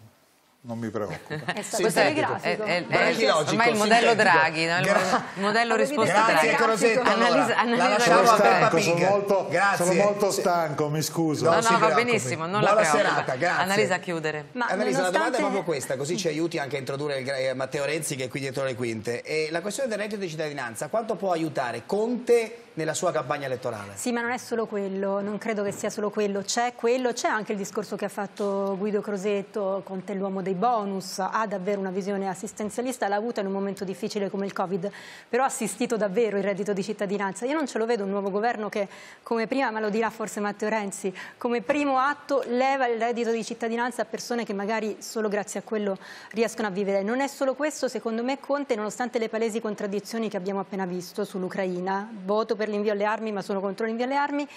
non mi preoccupa. È telegrafico. È, è, è, ormai il modello Draghi, no? il modello risposta Grazie, Draghi. Crosetto. Analisa, allora, sono, stanco, sono, molto, sono molto stanco, mi scuso. No, no, no va benissimo, non Buona la preoccupa. serata, grazie. Analisa a chiudere. Ma Annalisa, nonostante... la domanda è proprio questa, così ci aiuti anche a introdurre il, eh, Matteo Renzi che è qui dietro le quinte. E la questione del reddito di cittadinanza, quanto può aiutare Conte nella sua campagna elettorale? Sì, ma non è solo quello, non credo che sia solo quello. C'è quello, c'è anche il discorso che ha fatto Guido Crosetto, Conte l'uomo dei bonus, ha davvero una visione assistenzialista, l'ha avuta in un momento difficile come il Covid, però ha assistito davvero il reddito di cittadinanza. Io non ce lo vedo un nuovo governo che, come prima, ma lo dirà forse Matteo Renzi, come primo atto leva il reddito di cittadinanza a persone che magari solo grazie a quello riescono a vivere. Non è solo questo, secondo me Conte, nonostante le palesi contraddizioni che abbiamo appena visto sull'Ucraina, voto per l'invio alle armi ma sono contro l'invio alle armi,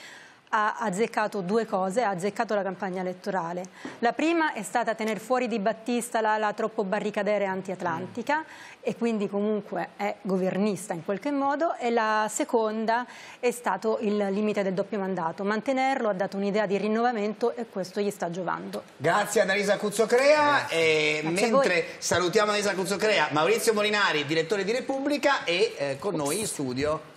ha azzeccato due cose, ha azzeccato la campagna elettorale. La prima è stata tenere fuori di Battista la, la troppo barricadere anti-atlantica e quindi comunque è governista in qualche modo e la seconda è stato il limite del doppio mandato. Mantenerlo ha dato un'idea di rinnovamento e questo gli sta giovando. Grazie Annalisa Cuzzocrea e mentre salutiamo Annalisa Cuzzocrea, Maurizio Molinari, direttore di Repubblica e eh, con noi in studio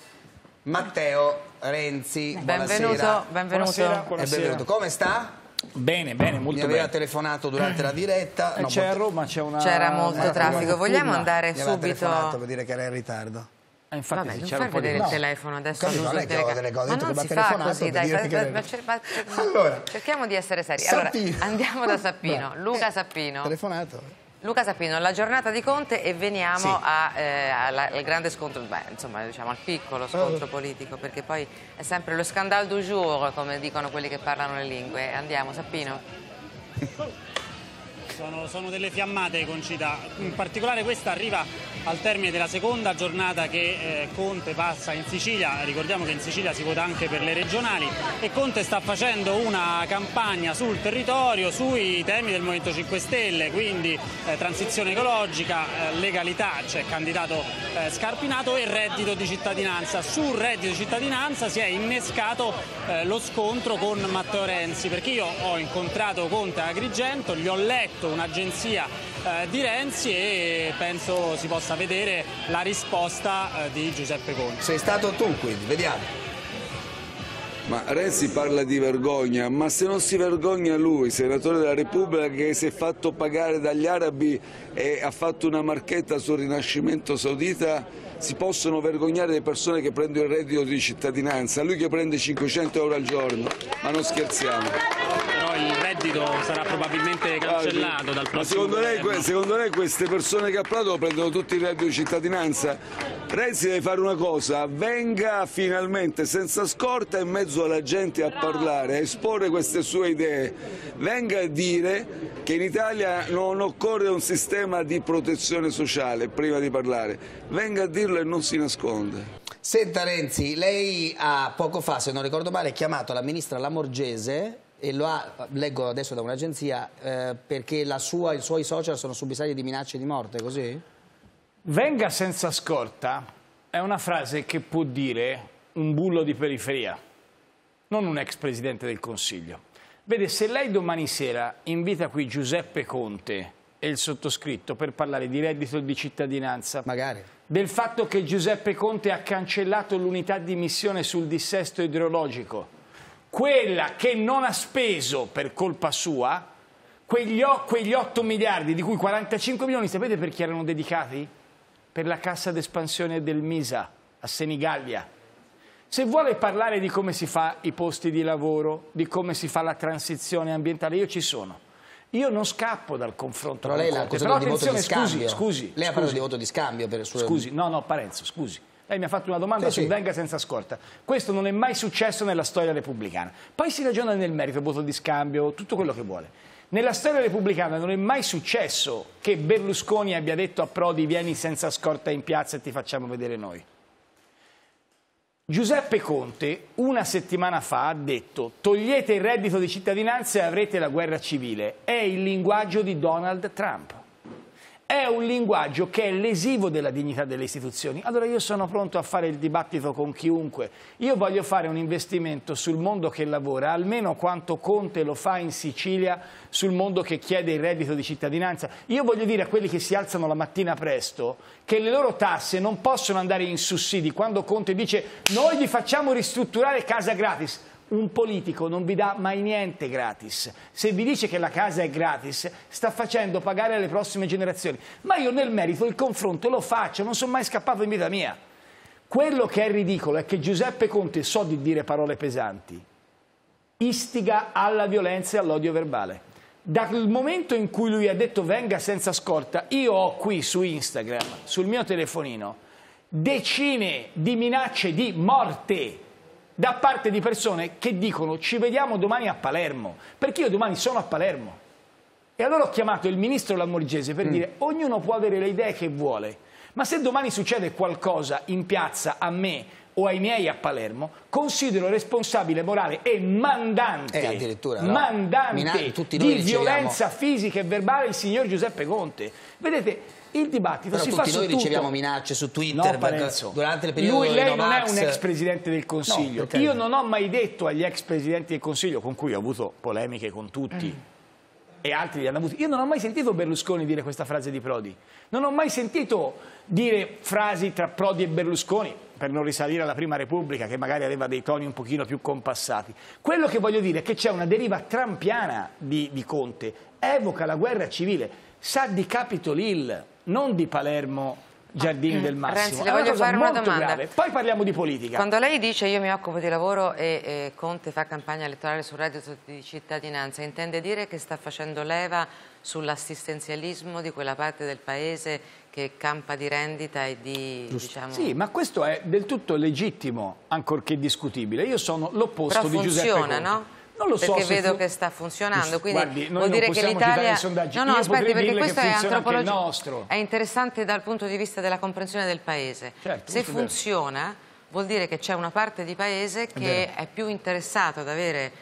Matteo Renzi. Benvenuto, benvenuto. Buonasera, buonasera. benvenuto. Come sta? Bene, bene, molto bene. Mi aveva bene. telefonato durante la diretta. Eh, no, c'è a Roma, c'è una... C'era molto traffico. Vogliamo andare Mi subito... Mi telefonato per dire che era in ritardo. Eh, infatti Vabbè, non far vedere di... il telefono adesso Capito, non è che ho delle cose, ma non si fa così dai ma, che... ma, ma, allora, cerchiamo di essere seri allora, andiamo da Sappino (laughs) Luca Sappino telefonato Luca Sapino, la giornata di Conte e veniamo Sì. a, eh, alla- al grande scontro, beh, insomma diciamo al piccolo scontro Oh. politico, perché poi è sempre lo scandale du jour, come dicono quelli che parlano le lingue. Andiamo, Sapino. (laughs) Sono, sono delle fiammate, Concita. In particolare questa arriva al termine della seconda giornata che eh, Conte passa in Sicilia. Ricordiamo che in Sicilia si vota anche per le regionali e Conte sta facendo una campagna sul territorio sui temi del Movimento 5 Stelle, quindi eh, transizione ecologica, eh, legalità, c'è candidato eh, Scarpinato e reddito di cittadinanza. Sul reddito di cittadinanza si è innescato eh, lo scontro con Matteo Renzi perché io ho incontrato Conte a Agrigento, gli ho letto un'agenzia eh, di Renzi e penso si possa vedere la risposta eh, di Giuseppe Conte. Sei stato tu quindi, vediamo. Ma Renzi parla di vergogna, ma se non si vergogna lui, senatore della Repubblica che si è fatto pagare dagli arabi e ha fatto una marchetta sul rinascimento saudita, si possono vergognare le persone che prendono il reddito di cittadinanza, lui che prende 500 euro al giorno, ma non scherziamo. Reddito sarà probabilmente cancellato dal Ma prossimo secondo lei, secondo lei queste persone che applaudono prendono tutti il reddito di cittadinanza? Renzi deve fare una cosa, venga finalmente senza scorta in mezzo alla gente a parlare, a esporre queste sue idee, venga a dire che in Italia non occorre un sistema di protezione sociale prima di parlare, venga a dirlo e non si nasconde. Senta Renzi, lei ha poco fa, se non ricordo male, chiamato la ministra Lamorgese e lo ha, leggo adesso da un'agenzia, eh, perché la sua, i suoi social sono subissati di minacce di morte, così? Venga senza scorta è una frase che può dire un bullo di periferia, non un ex presidente del Consiglio. Vede, se lei domani sera invita qui Giuseppe Conte e il sottoscritto per parlare di reddito di cittadinanza, Magari. del fatto che Giuseppe Conte ha cancellato l'unità di missione sul dissesto idrologico, quella che non ha speso per colpa sua, quegli, quegli 8 miliardi di cui 45 milioni, sapete per chi erano dedicati? Per la cassa d'espansione del MISA a Senigallia. Se vuole parlare di come si fa i posti di lavoro, di come si fa la transizione ambientale, io ci sono. Io non scappo dal confronto Però lei accusato Però di voto di scambio. scusi, scusi. Lei ha parlato di voto di scambio per il suo... Scusi, no, no, Parenzo, scusi. Lei mi ha fatto una domanda Sì, su sì. Venga senza scorta. Questo non è mai successo nella storia repubblicana. Poi si ragiona nel merito, voto di scambio, tutto quello che vuole. Nella storia repubblicana non è mai successo che Berlusconi abbia detto a Prodi vieni senza scorta in piazza e ti facciamo vedere noi. Giuseppe Conte una settimana fa ha detto togliete il reddito di cittadinanza e avrete la guerra civile. È il linguaggio di Donald Trump. È un linguaggio che è lesivo della dignità delle istituzioni. Allora io sono pronto a fare il dibattito con chiunque. Io voglio fare un investimento sul mondo che lavora, almeno quanto Conte lo fa in Sicilia sul mondo che chiede il reddito di cittadinanza. Io voglio dire a quelli che si alzano la mattina presto che le loro tasse non possono andare in sussidi. Quando Conte dice noi vi facciamo ristrutturare casa gratis, un politico non vi dà mai niente gratis. Se vi dice che la casa è gratis, sta facendo pagare alle prossime generazioni. Ma io nel merito il confronto lo faccio, non sono mai scappato in vita mia. Quello che è ridicolo è che Giuseppe Conte, so di dire parole pesanti, istiga alla violenza e all'odio verbale. Dal momento in cui lui ha detto venga senza scorta, io ho qui su Instagram, sul mio telefonino, decine di minacce di morte da parte di persone che dicono ci vediamo domani a Palermo, perché io domani sono a Palermo. E allora ho chiamato il ministro Lamorgese per dire ognuno può avere le idee che vuole, ma se domani succede qualcosa in piazza a me o ai miei a Palermo, considero responsabile morale e mandante, Eh, addirittura, no? mandante Mina- tutti noi di riceviamo- violenza fisica e verbale il signor Giuseppe Conte. Vedete, il dibattito Però si tutti fa su noi tutto. riceviamo minacce su Twitter No, durante il periodo Lui, lei non è un ex presidente del Consiglio. No. Io non ho mai detto agli ex presidenti del Consiglio, con cui ho avuto polemiche con tutti, e altri li hanno avuti. Io non ho mai sentito Berlusconi dire questa frase di Prodi. Non ho mai sentito dire frasi tra Prodi e Berlusconi, per non risalire alla Prima Repubblica, che magari aveva dei toni un pochino più compassati. Quello che voglio dire è che c'è una deriva trampiana di, di Conte, evoca la guerra civile, sa di Capitol Hill, non di Palermo Giardini del Massimo. Renzi, le voglio fare una domanda. grave. Poi parliamo di politica. Quando lei dice io mi occupo di lavoro e, e Conte fa campagna elettorale sul reddito di cittadinanza, intende dire che sta facendo leva sull'assistenzialismo di quella parte del paese che campa di rendita e di... Diciamo... Sì, ma questo è del tutto legittimo, ancorché discutibile. Io sono l'opposto di Giuseppe Conte. funziona, no? Non lo so perché vedo fu- che sta funzionando, quindi Guardi, vuol non dire che l'Italia... No, no, Io aspetti, perché questo è antropologico, nostro. è interessante dal punto di vista della comprensione del paese. Certo, Se è funziona, vuol dire che c'è una parte di paese che è, più interessato ad avere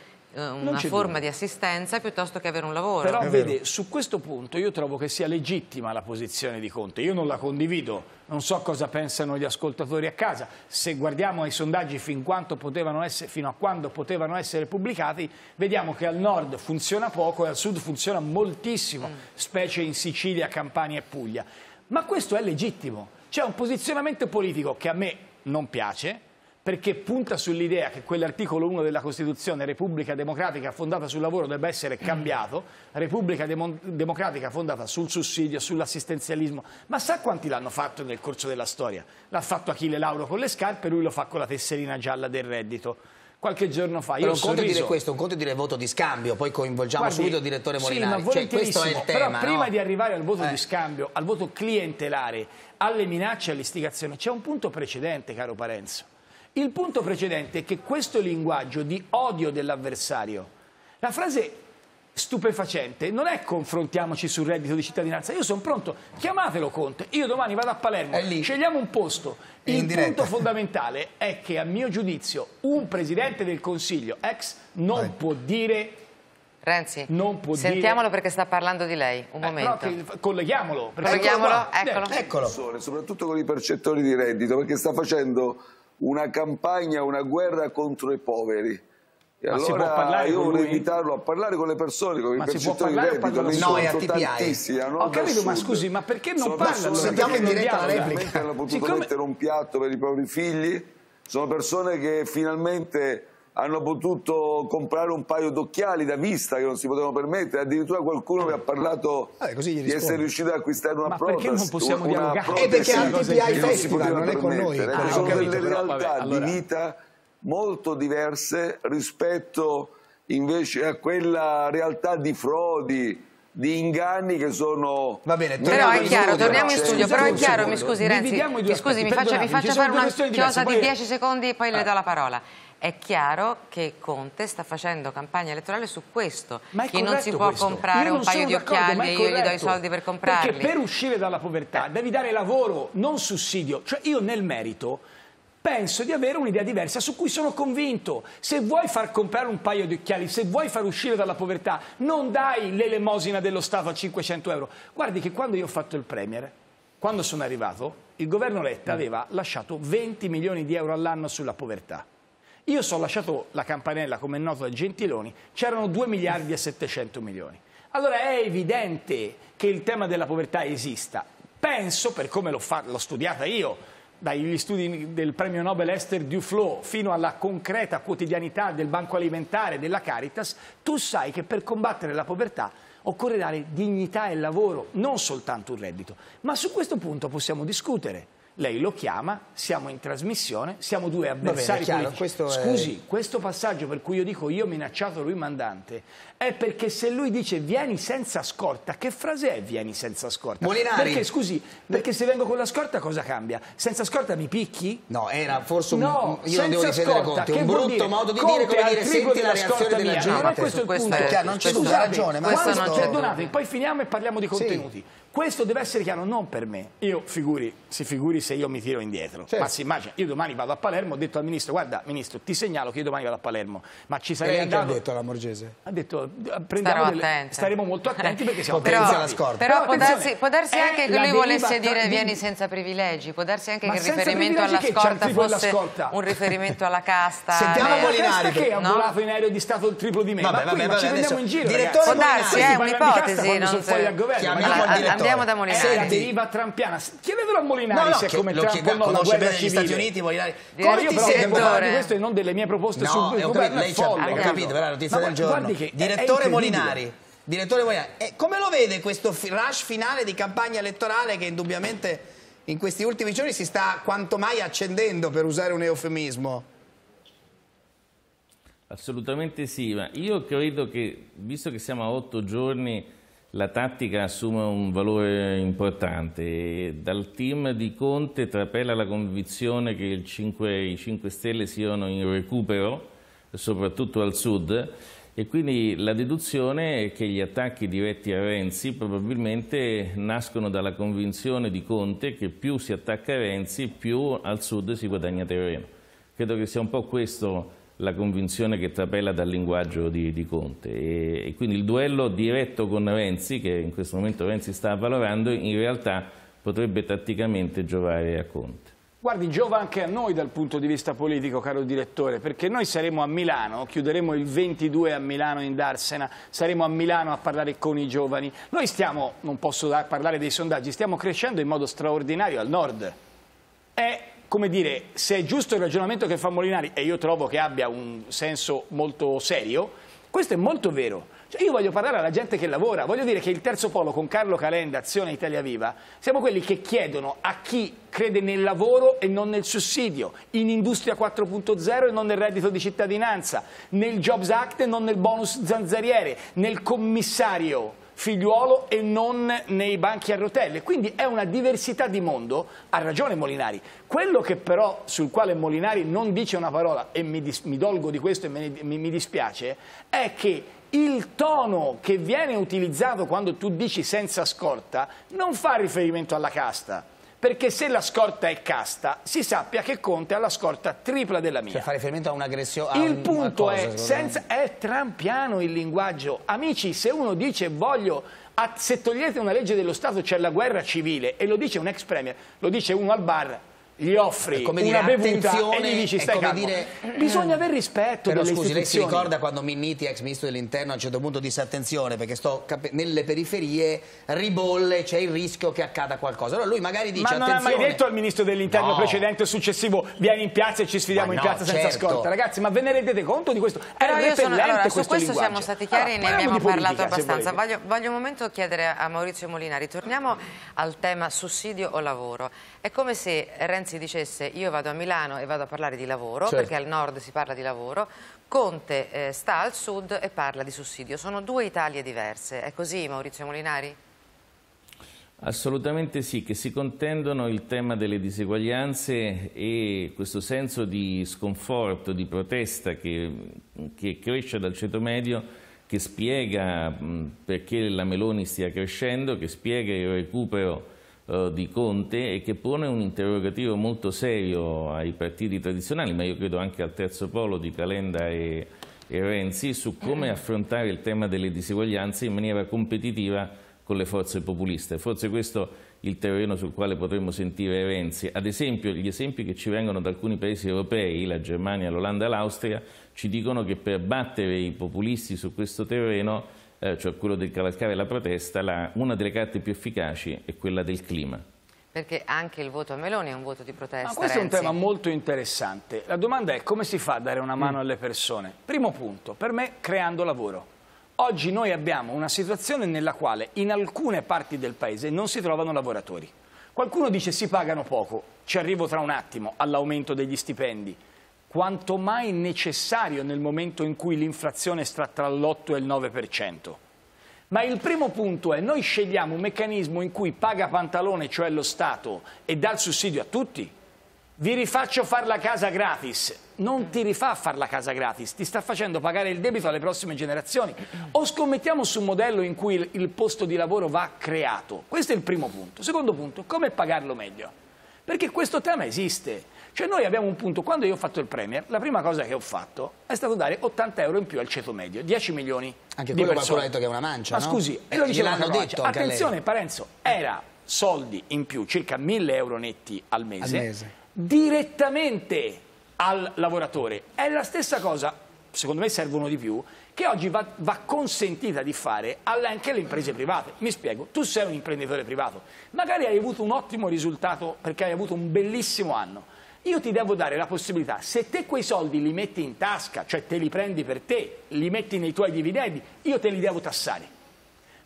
una c'è forma dubbio. di assistenza piuttosto che avere un lavoro. Però vede, su questo punto io trovo che sia legittima la posizione di Conte. Io non la condivido, non so cosa pensano gli ascoltatori a casa. Se guardiamo ai sondaggi fin quanto potevano essere- fino a quando potevano essere pubblicati, vediamo che al nord funziona poco e al sud funziona moltissimo, specie in Sicilia, Campania e Puglia. Ma questo è legittimo. C'è un posizionamento politico che a me non piace, perché punta sull'idea che quell'articolo 1 della Costituzione, Repubblica Democratica fondata sul lavoro, debba essere cambiato, Repubblica Demo- Democratica fondata sul sussidio, sull'assistenzialismo. Ma sa quanti l'hanno fatto nel corso della storia? L'ha fatto Achille Lauro con le scarpe, lui lo fa con la tesserina gialla del reddito. Qualche giorno fa io Però un conto è dire sorriso. questo, un conto è dire voto di scambio, poi coinvolgiamo Guardi, subito il direttore Sì, Molinari. ma cioè, questo è il tema, Però prima no? di arrivare al voto Eh. di scambio, al voto clientelare, alle minacce e all'istigazione, c'è un punto precedente, caro Parenzo. Il punto precedente è che questo linguaggio di odio dell'avversario, la frase stupefacente non è confrontiamoci sul reddito di cittadinanza, io sono pronto, chiamatelo Conte, io domani vado a Palermo, scegliamo un posto. Il diretta. punto fondamentale è che a mio giudizio un Presidente del Consiglio ex non può dire Renzi, Non può sentiamolo perché sta parlando di lei. Un eh, momento. però che- colleghiamolo. Colleghiamolo, Eccolo. Eh, Eccolo. persone, soprattutto con i percettori di reddito, perché sta facendo una campagna, una guerra contro i poveri. E Ma si allora può parlare io vorrei invitarlo a parlare con le persone, con Ma i percettori di reddito. Ne sono tantissimi, Ho capito, ma scusi, ma perché non Sono parla persone allora? Sentiamo in diretta la replica. hanno potuto Siccome- mettere un piatto per i propri figli, sono persone che finalmente hanno potuto comprare un paio d'occhiali da vista che non si potevano permettere, addirittura qualcuno mi ha parlato Eh, così gli di essere riuscito ad acquistare una Ma protesi. perché non possiamo una dialogare? Eh, perché al TPI non Festival, poteva non è con noi, quello sono ho delle capito, però, realtà vabbè, allora- di vita molto diverse rispetto invece a quella realtà di frodi, di inganni che sono... Va bene, Però torniamo è in chiaro, studio, torniamo in studio, però è chiaro, mi scusi Renzi, mi scusi, mi faccia, mi faccia fare una chiosa di poi- 10 secondi e poi le Eh. do la parola. È chiaro che Conte sta facendo campagna elettorale su questo. Ma è Chi non si può questo. comprare un paio di occhiali e io gli do i soldi per comprarli. Perché per uscire dalla povertà devi dare lavoro, non sussidio. Cioè io nel merito penso di avere un'idea diversa su cui sono convinto. Se vuoi far comprare un paio di occhiali, se vuoi far uscire dalla povertà, non dai l'elemosina dello Stato a 500 euro. Guardi che quando io ho fatto il Premier, quando sono arrivato, il governo Letta aveva lasciato 20 milioni di euro all'anno sulla povertà. Io sono lasciato la campanella, come è noto a Gentiloni, c'erano 2 miliardi e 700 milioni. Allora è evidente che il tema della povertà esista. Penso, per come l'ho studiata io, dagli studi del premio Nobel Esther Duflo fino alla concreta quotidianità del Banco Alimentare, della Caritas, tu sai che per combattere la povertà occorre dare dignità e lavoro, non soltanto un reddito. Ma su questo punto possiamo discutere. Lei lo chiama, siamo in trasmissione, siamo due avversari chiaro, politici. questo è- Scusi, questo passaggio per cui io dico io ho minacciato lui mandante è perché se lui dice vieni senza scorta, che frase è vieni senza scorta? Molinari. Perché scusi, perché se vengo con la scorta cosa cambia? Senza scorta mi picchi? No, era forse un... No, io non devo difendere scorta, Conte, che un brutto dire? modo di Conte dire come il dire senti la della reazione scorta della mia. gente. Non è questo il Questo punto. è chiaro, non c'è ragione, ma questo perdonate, poi finiamo e parliamo di contenuti. Questo deve essere chiaro non per me. Io figuri, si figuri se io mi tiro indietro. Certo. Ma si immagina, io domani vado a Palermo, ho detto al ministro, guarda ministro, ti segnalo che io domani vado a Palermo, ma ci sarei Lei che ha andato... detto alla Morgese? Ha detto, eh, delle- staremo molto attenti perché siamo Però, la scorta. però può attenzione, darsi, può darsi anche che lui volesse dire di- vieni senza privilegi, può darsi anche Ma che il riferimento alla scorta fosse scorta? un riferimento alla casta. Sentiamo eh, Molinari. che ha no? volato in aereo di Stato il triplo di me. Vabbè, ma qui vabbè, ma ci vabbè, prendiamo in giro, Può darsi, Questi è un'ipotesi, quando non sono se- fuori al governo. Chiamiamo il direttore. Andiamo da è Molinari. Senti. deriva trampiana. Chiedetelo a Molinari No, no, se che- come lo Trump o no la conosce guerra bene gli civile. Stati Uniti, Molinari. Ma io però devo parlare di questo e non delle mie proposte No, sul ho capito, governo è lei folle. ho capito, però la notizia del giorno. è- è Direttore. Molinari, direttore Molinari, eh, come lo vede questo rush finale di campagna elettorale che indubbiamente in questi ultimi giorni si sta quanto mai accendendo, per usare un eufemismo. Assolutamente sì, ma io credo che, visto che siamo a otto giorni, la tattica assume un valore importante. Dal team di Conte trapela la convinzione che 5, i 5 Stelle siano in recupero, soprattutto al sud, e quindi la deduzione è che gli attacchi diretti a Renzi probabilmente nascono dalla convinzione di Conte che più si attacca a Renzi più al sud si guadagna terreno. Credo che sia un po' questo la convinzione che trapela dal linguaggio di, di Conte e, e, quindi il duello diretto con Renzi, che in questo momento Renzi sta avvalorando, in realtà potrebbe tatticamente giovare a Conte. Guardi, giova anche a noi dal punto di vista politico, caro direttore, perché noi saremo a Milano, chiuderemo il 22 a Milano in Darsena, saremo a Milano a parlare con i giovani. Noi stiamo, non posso parlare dei sondaggi, stiamo crescendo in modo straordinario al nord. È, come dire, se è giusto il ragionamento che fa Molinari, e io trovo che abbia un senso molto serio, questo è molto vero. Cioè io voglio parlare alla gente che lavora, voglio dire che il terzo polo con Carlo Calenda, Azione Italia Viva, siamo quelli che chiedono a chi crede nel lavoro e non nel sussidio, in Industria 4.0 e non nel reddito di cittadinanza, nel Jobs Act e non nel bonus zanzariere, nel commissario figliuolo e non nei banchi a rotelle. Quindi è una diversità di mondo, ha ragione Molinari. Quello che però sul quale Molinari non dice una parola, e mi, dis- mi dolgo di questo e me mi, mi dispiace, è che il tono che viene utilizzato quando tu dici senza scorta non fa riferimento alla casta, perché se la scorta è casta, si sappia che Conte ha la scorta tripla della mia. Cioè fa riferimento a un'aggressione. Il un, punto cosa, è, senza, è trampiano il linguaggio. Amici, se uno dice voglio, a, se togliete una legge dello Stato c'è la guerra civile e lo dice un ex premier, lo dice uno al bar, gli offri come una dire, bevuta e gli dici stai calmo. Dire, bisogna avere rispetto però delle scusi, lei si ricorda quando Minniti, ex ministro dell'interno, a un certo punto disse attenzione perché sto nelle periferie ribolle, c'è il rischio che accada qualcosa. Allora lui magari dice Ma non attenzione. ha mai detto al ministro dell'interno No. precedente o successivo vieni in piazza e ci sfidiamo Ma in no, piazza senza certo. scorta. Ragazzi, ma ve ne rendete conto di questo? È Però io sono, repellente allora, su questo questo linguaggio. siamo stati chiari e ne Allora, abbiamo parlato politica, se abbastanza. Voglio, voglio un momento chiedere a Maurizio Molinari, torniamo al tema sussidio o lavoro. È come se Renzi dicesse io vado a Milano e vado a parlare di lavoro, Certo. perché al nord si parla di lavoro, Conte eh, sta al sud e parla di sussidio. Sono due Italie diverse. È così Maurizio Molinari? Assolutamente sì, che si contendono il tema delle diseguaglianze e questo senso di sconforto, di protesta che, che cresce dal ceto medio, che spiega perché la Meloni stia crescendo, che spiega il recupero eh, di Conte e che pone un interrogativo molto serio ai partiti tradizionali, ma io credo anche al terzo polo di Calenda e, e Renzi, su come affrontare il tema delle diseguaglianze in maniera competitiva con le forze populiste. Forse questo è il terreno sul quale potremmo sentire Renzi. Ad esempio, gli esempi che ci vengono da alcuni paesi europei, la Germania, l'Olanda l'Austria, ci dicono che per battere i populisti su questo terreno, eh, cioè quello del cavalcare la protesta, la- una delle carte più efficaci è quella del clima. Perché anche il voto a Meloni è un voto di protesta. Ma questo è un Renzi. tema molto interessante. La domanda è come si fa a dare una mano alle persone? Primo punto, per me creando lavoro. Oggi noi abbiamo una situazione nella quale in alcune parti del paese non si trovano lavoratori. Qualcuno dice si pagano poco, ci arrivo tra un attimo all'aumento degli stipendi. Quanto mai necessario nel momento in cui l'inflazione sta tra l'8 e il 9%. Ma il primo punto è noi scegliamo un meccanismo in cui paga pantalone, cioè lo Stato, e dà il sussidio a tutti. Vi rifaccio fare la casa gratis. Non ti rifà fare la casa gratis, ti sta facendo pagare il debito alle prossime generazioni. O scommettiamo su un modello in cui il, il posto di lavoro va creato. Questo è il primo punto. Secondo punto, come pagarlo meglio? Perché questo tema esiste. Cioè noi abbiamo un punto, quando io ho fatto il Premier, la prima cosa che ho fatto è stato dare 80 euro in più al ceto medio, 10 milioni Anche di persone. ha detto che è una mancia, Ma no? scusi, Eh, e lo diceva detto. Attenzione Parenzo, era soldi in più, circa 1000 euro netti al mese, Al mese. direttamente al lavoratore. È la stessa cosa, secondo me servono di più, che oggi va, va consentita di fare anche alle imprese private. Mi spiego, tu sei un imprenditore privato, magari hai avuto un ottimo risultato perché hai avuto un bellissimo anno. Io ti devo dare la possibilità, se te quei soldi li metti in tasca, cioè te li prendi per te, li metti nei tuoi dividendi, io te li devo tassare.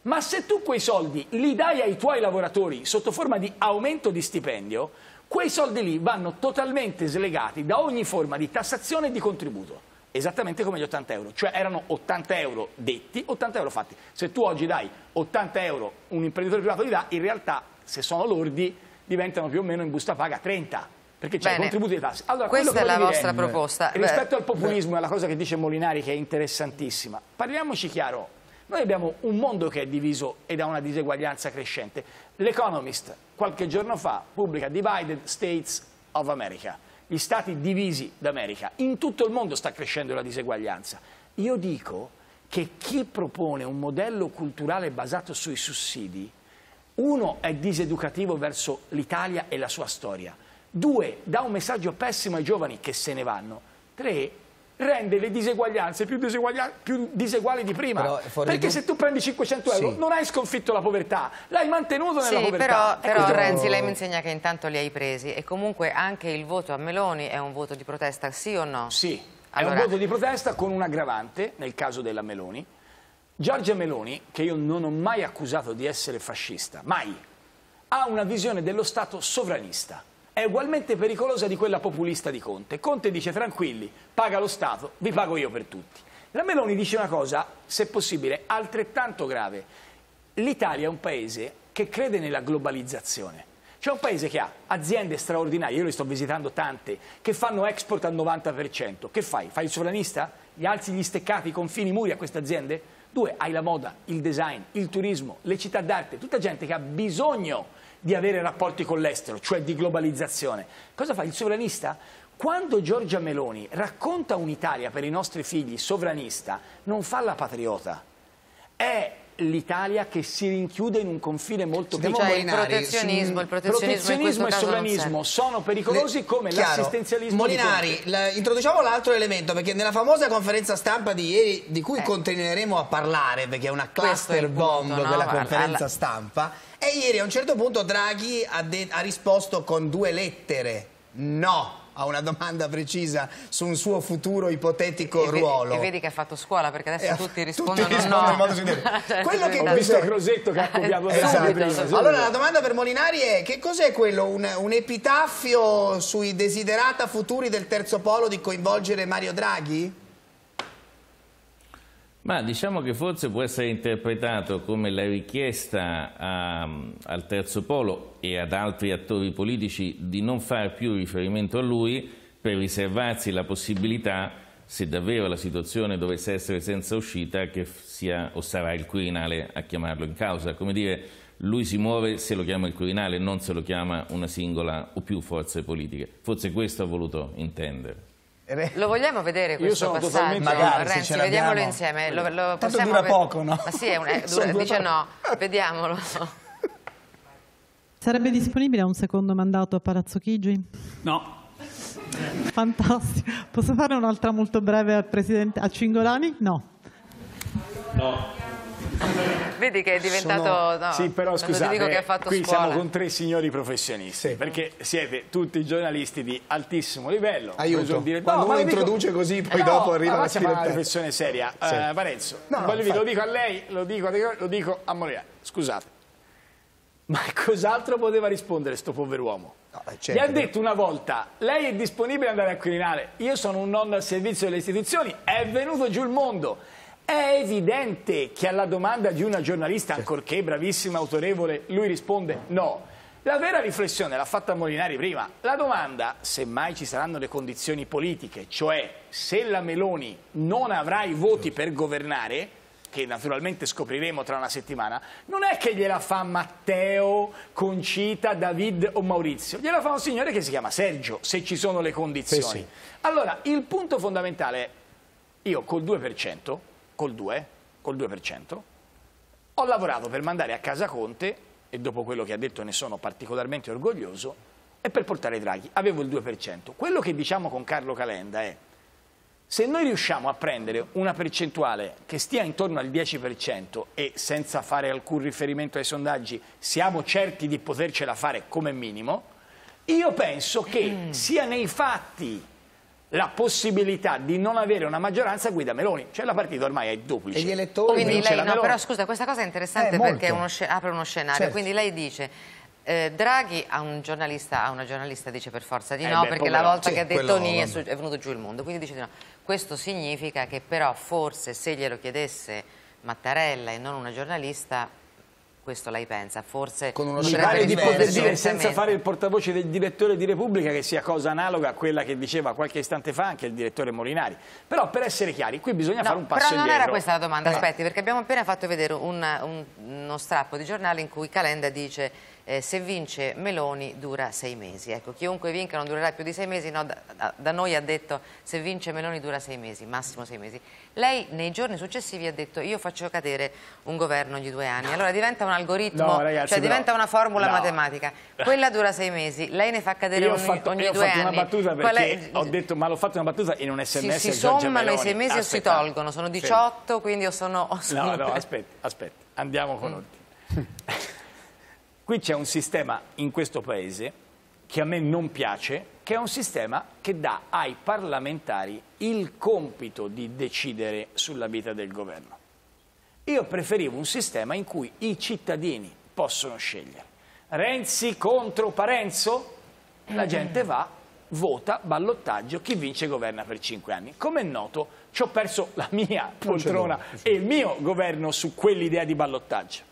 Ma se tu quei soldi li dai ai tuoi lavoratori sotto forma di aumento di stipendio, quei soldi lì vanno totalmente slegati da ogni forma di tassazione e di contributo esattamente come gli 80 euro, cioè erano 80 euro detti, 80 euro fatti. Se tu oggi dai 80 euro, un imprenditore privato li dà, in realtà se sono lordi diventano più o meno in busta paga 30 perché c'è contributi di tasse. Allora, Questa è la vostra proposta. Rispetto al populismo, è la cosa che dice Molinari che è interessantissima. Parliamoci chiaro, noi abbiamo un mondo che è diviso ed ha una diseguaglianza crescente. L'Economist qualche giorno fa pubblica Divided States of America gli stati divisi d'America. In tutto il mondo sta crescendo la diseguaglianza. Io dico che chi propone un modello culturale basato sui sussidi, uno è diseducativo verso l'Italia e la sua storia, due dà un messaggio pessimo ai giovani che se ne vanno, tre rende le diseguaglianze più, più diseguali di prima. Perché di... se tu prendi 500 euro sì. non hai sconfitto la povertà, l'hai mantenuto nella sì, povertà. Però, però Renzi, lei mi insegna che intanto li hai presi e comunque anche il voto a Meloni è un voto di protesta, sì o no? Sì, allora... è un voto di protesta con un aggravante, nel caso della Meloni. Giorgia Meloni, che io non ho mai accusato di essere fascista, mai, ha una visione dello Stato sovranista è ugualmente pericolosa di quella populista di Conte. Conte dice tranquilli, paga lo Stato, vi pago io per tutti. La Meloni dice una cosa, se possibile, altrettanto grave. L'Italia è un paese che crede nella globalizzazione. C'è un paese che ha aziende straordinarie, io le sto visitando tante, che fanno export al 90%. Che fai? Fai il sovranista? Gli alzi gli steccati, i confini, i muri a queste aziende? Due, hai la moda, il design, il turismo, le città d'arte, tutta gente che ha bisogno di avere rapporti con l'estero, cioè di globalizzazione. Cosa fa il sovranista? Quando Giorgia Meloni racconta un'Italia per i nostri figli sovranista, non fa la patriota, è l'Italia che si rinchiude in un confine molto più cioè il protezionismo, il protezionismo, protezionismo e sovranismo sono pericolosi Le, come l'assistenzialismo Molinari, introduciamo l'altro elemento perché nella famosa conferenza stampa di ieri di cui eh. continueremo a parlare perché è una cluster è bomb punto, quella no? conferenza stampa e ieri a un certo punto Draghi ha, ha risposto con due lettere no a una domanda precisa su un suo futuro ipotetico e ruolo. E vedi che ha fatto scuola perché adesso eh, tutti rispondono tutti rispondono no. in modo (laughs) cioè, quello che Ho visto Crosetto che ha copiato esatto. prima. Allora la domanda per Molinari è che cos'è quello? Un, un epitaffio sui desiderata futuri del terzo polo di coinvolgere Mario Draghi? Ma diciamo che forse può essere interpretato come la richiesta a, al terzo polo e ad altri attori politici di non fare più riferimento a lui per riservarsi la possibilità, se davvero la situazione dovesse essere senza uscita, che sia o sarà il Quirinale a chiamarlo in causa. Come dire, lui si muove se lo chiama il Quirinale, non se lo chiama una singola o più forze politiche. Forse questo ha voluto intendere. Lo vogliamo vedere questo Io sono passaggio? Magari, Renzi, vediamolo insieme. Lo, lo Tanto dura ver... poco, no? Ma sì, è un... è, (laughs) dura, dice no, vediamolo. (laughs) Sarebbe disponibile a un secondo mandato a Palazzo Chigi? No. Fantastico. Posso fare un'altra molto breve al Presidente, a Cingolani? No. No. Vedi che è diventato... Sono... No, sì, però scusate, qui scuola. siamo con tre signori professionisti, sì. perché siete tutti giornalisti di altissimo livello. Aiuto, dire... quando no, uno introduce dico... così, poi no, dopo arriva la una professione seria. Sì. Uh, Parenzo, no, no, lo dico a lei, lo dico, lo dico a Morea, scusate. Ma (laughs) cos'altro poteva rispondere sto pover'uomo? No, certo. Gli ha detto una volta, lei è disponibile ad andare al Quirinale, io sono un nonno al servizio delle istituzioni, è venuto giù il mondo è evidente che alla domanda di una giornalista, ancorché bravissima, autorevole, lui risponde no. La vera riflessione l'ha fatta Molinari prima. La domanda, se mai ci saranno le condizioni politiche, cioè se la Meloni non avrà i voti per governare, che naturalmente scopriremo tra una settimana, non è che gliela fa Matteo, Concita, David o Maurizio, gliela fa un signore che si chiama Sergio, se ci sono le condizioni. Sì, sì. Allora, il punto fondamentale è, io col 2%, col 2, col 2%, ho lavorato per mandare a casa Conte, e dopo quello che ha detto ne sono particolarmente orgoglioso, e per portare Draghi. Avevo il 2%. Quello che diciamo con Carlo Calenda è se noi riusciamo a prendere una percentuale che stia intorno al 10% e senza fare alcun riferimento ai sondaggi siamo certi di potercela fare come minimo, io penso che sia nei fatti la possibilità di non avere una maggioranza guida Meloni, cioè la partita ormai è duplice. E gli elettori? Quindi lei, no, però scusa, questa cosa è interessante Eh, perché uno apre uno scenario, Certo. quindi lei dice... eh, Draghi a un giornalista, a una giornalista dice per forza di Eh no, beh, perché povero. la volta Sì, che ha detto quello, ni è, è venuto giù il mondo, quindi dice di no. Questo significa che però forse se glielo chiedesse Mattarella e non una giornalista, questo lei pensa, forse Con uno pare di poter dire senza fare il portavoce del direttore di Repubblica che sia cosa analoga a quella che diceva qualche istante fa anche il direttore Molinari. Però per essere chiari, qui bisogna No, fare un passo però non indietro. era questa la domanda, Eh. aspetti, perché abbiamo appena fatto vedere un- un- uno strappo di giornale in cui Calenda dice eh, se vince Meloni dura sei mesi. Ecco, chiunque vinca non durerà più di sei mesi, no, da, da- noi ha detto se vince Meloni dura sei mesi, massimo sei mesi. Lei nei giorni successivi ha detto io faccio cadere un governo ogni due anni, allora diventa un algoritmo, No, ragazzi, cioè no. diventa una formula No. matematica. Quella dura sei mesi, lei ne fa cadere Io ho ogni, fatto, ogni io ho due fatto anni. una battuta Qual è- perché ho detto, ma l'ho fatto una battuta in un si, sms si Giorgia sommano i sei mesi o si Aspetta. tolgono? Sono Sì. 18, quindi o sono... o sono- No, no, aspetta, aspetta, andiamo con ordine. (laughs) Qui c'è un sistema in questo paese che a me non piace, che è un sistema che dà ai parlamentari il compito di decidere sulla vita del governo. Io preferivo un sistema in cui i cittadini possono scegliere. Renzi contro Parenzo? La gente va, vota, ballottaggio, chi vince governa per cinque anni. Come è noto, ci ho perso la mia poltrona e il mio governo su quell'idea di ballottaggio.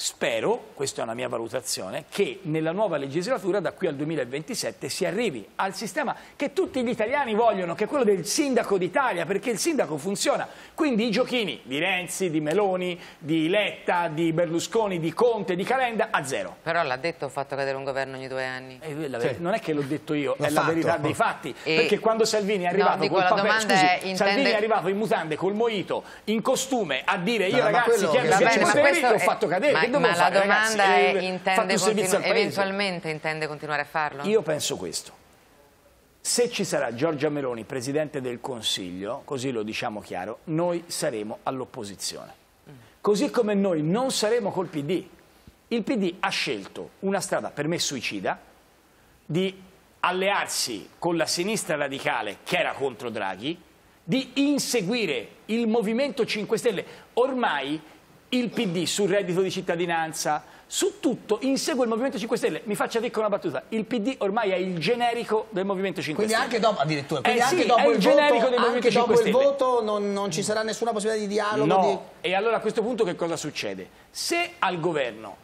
Spero, questa è una mia valutazione, che nella nuova legislatura da qui al 2027 si arrivi al sistema che tutti gli italiani vogliono, che è quello del sindaco d'Italia, perché il sindaco funziona. Quindi i giochini di Renzi, di Meloni, di Letta, di Berlusconi, di Conte, di Calenda a zero. Però l'ha detto ho fatto cadere un governo ogni due anni. Eh, la ver- Non è che l'ho detto io, è la fatto. verità dei fatti. E- Perché quando Salvini è arrivato No, col la papà- scusi, è, intende- Salvini è arrivato in mutande col moito, in costume, a dire io No, ragazzi quello- chiedo se ci poteri, questo l'ho è- fatto cadere. Ma, che dovevo ma la fare, ragazzi? domanda è Eh, fatto intende continu- eventualmente intende continuare a farlo? Io penso questo. Se ci sarà Giorgia Meloni, Presidente del Consiglio, così lo diciamo chiaro, noi saremo all'opposizione. Così come noi non saremo col PD. Il PD ha scelto una strada per me suicida di allearsi con la sinistra radicale che era contro Draghi, di inseguire il Movimento 5 Stelle. Ormai il PD sul reddito di cittadinanza, su tutto, insegue il Movimento 5 Stelle. Mi faccia dire una battuta, il PD ormai è il generico del Movimento 5 Quindi Stelle. anche dopo, addirittura, quindi Eh anche sì, dopo il generico voto, del Movimento anche 5 dopo il voto non, non ci sarà nessuna possibilità di dialogo? No, e allora a questo punto che cosa succede? Se al governo,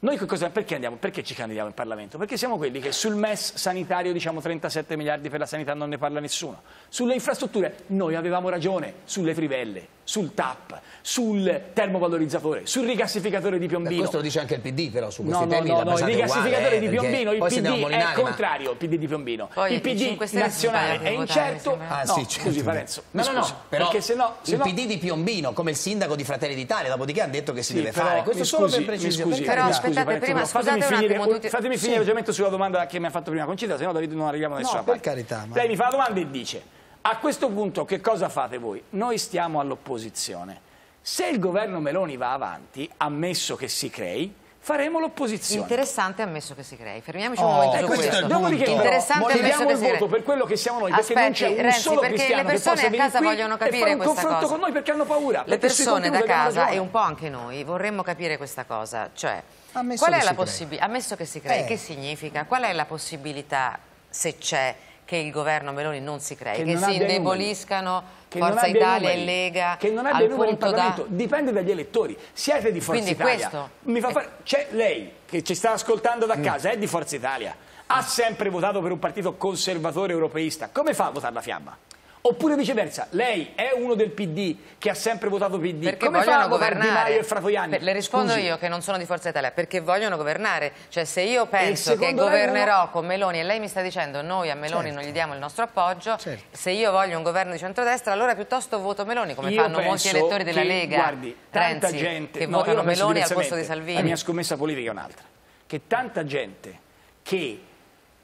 noi che cosa- perché andiamo? Perché ci candidiamo in Parlamento? Perché siamo quelli che sul MES sanitario diciamo 37 miliardi per la sanità non ne parla nessuno. Sulle infrastrutture noi avevamo ragione, sulle trivelle, sul TAP, sul termovalorizzatore, sul rigassificatore di Beh, Piombino. questo lo dice anche il PD però su questi No, no, temi no, la no, il rigassificatore uguale, di eh, perché Piombino, il PD sentiamo è Molinari, ma- contrario, il PD di Piombino. Poi il i 5 PD nazionale è incerto. Ah, no, sì, certo. scusi Parenzo, No, no, no, scusi, però perché se no, se il no- PD di Piombino come il sindaco di Fratelli d'Italia, dopodiché hanno detto che si Sì, deve però, fare. Questo solo scusi, per precisione. scusi, per Però scusi, aspettate, Parenzo, prima, fatemi un finire, attimo, tutti- fatemi finire Sì. sulla domanda che mi ha fatto prima Concita, se no Davide non arriviamo da nessuna No, per parte. carità, ma- Lei mi fa la domanda e dice, a questo punto che cosa fate voi? Noi stiamo all'opposizione. Se il governo Meloni va avanti, ammesso che si crei, faremo l'opposizione. Interessante ammesso che si crei. Fermiamoci un Oh, momento e su questo questo. Dopodiché, Interessante ammesso che il voto per quello che siamo noi, perché non Aspetti, c'è un Renzi, solo perché le persone a casa vogliono capire un questa confronto cosa. con noi perché hanno paura. Le persone da casa e un po' anche noi vorremmo capire questa cosa, cioè Ammesso qual che è si la possibilità, ammesso che si crei, Eh. che significa? Qual è la possibilità, se c'è, che il governo Meloni non si crei, Che che, si indeboliscano che Forza Italia e numeri, Lega che non abbia numeri in punto da... Parlamento. Dipende dagli elettori. Siete di Forza Quindi Italia. questo- Mi fa c'è lei che ci sta ascoltando da casa è di Forza Italia. Ha sempre votato per un partito conservatore europeista. Come fa a votare la fiamma? Oppure viceversa, lei è uno del PD che ha sempre votato PD, Perché come vogliono votare Di governare. Maio e Fratoianni? Le rispondo Scusi. io che non sono di Forza Italia, perché vogliono governare. Cioè se io penso che governerò uno- con Meloni e lei mi sta dicendo noi a Meloni Certo. non gli diamo il nostro appoggio, Certo. se io voglio un governo di centrodestra allora piuttosto voto Meloni, come Io fanno molti elettori della che, Lega, guardi, tanta Renzi, gente, che no, votano Meloni al posto di. Salvini. La mia scommessa politica è un'altra. Che tanta gente che